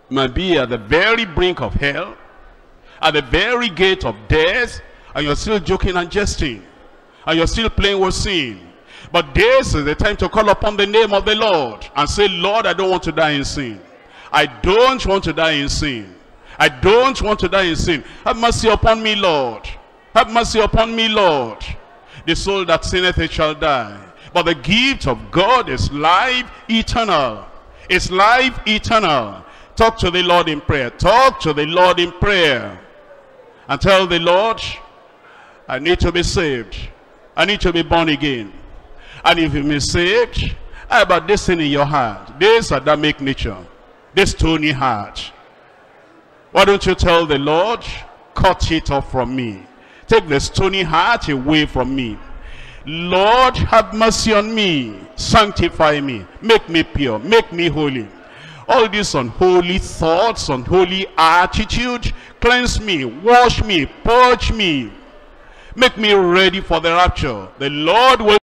Might be at the very brink of hell, at the very gate of death, and you're still joking and jesting, and you're still playing with sin. But this is the time to call upon the name of the Lord and say, Lord, I don't want to die in sin. I don't want to die in sin. I don't want to die in sin. Have mercy upon me, Lord. Have mercy upon me, Lord. The soul that sinneth it shall die. But the gift of God is life eternal. It's life eternal. Talk to the Lord in prayer. Talk to the Lord in prayer. And tell the Lord, I need to be saved. I need to be born again. And if you saved, how eh, about this thing in your heart? This Adamic nature. This stony heart. Why don't you tell the Lord, cut it off from me. Take the stony heart away from me. Lord, have mercy on me. Sanctify me. Make me pure. Make me holy. All these unholy thoughts, unholy attitude, cleanse me, wash me, purge me. Make me ready for the rapture. The Lord will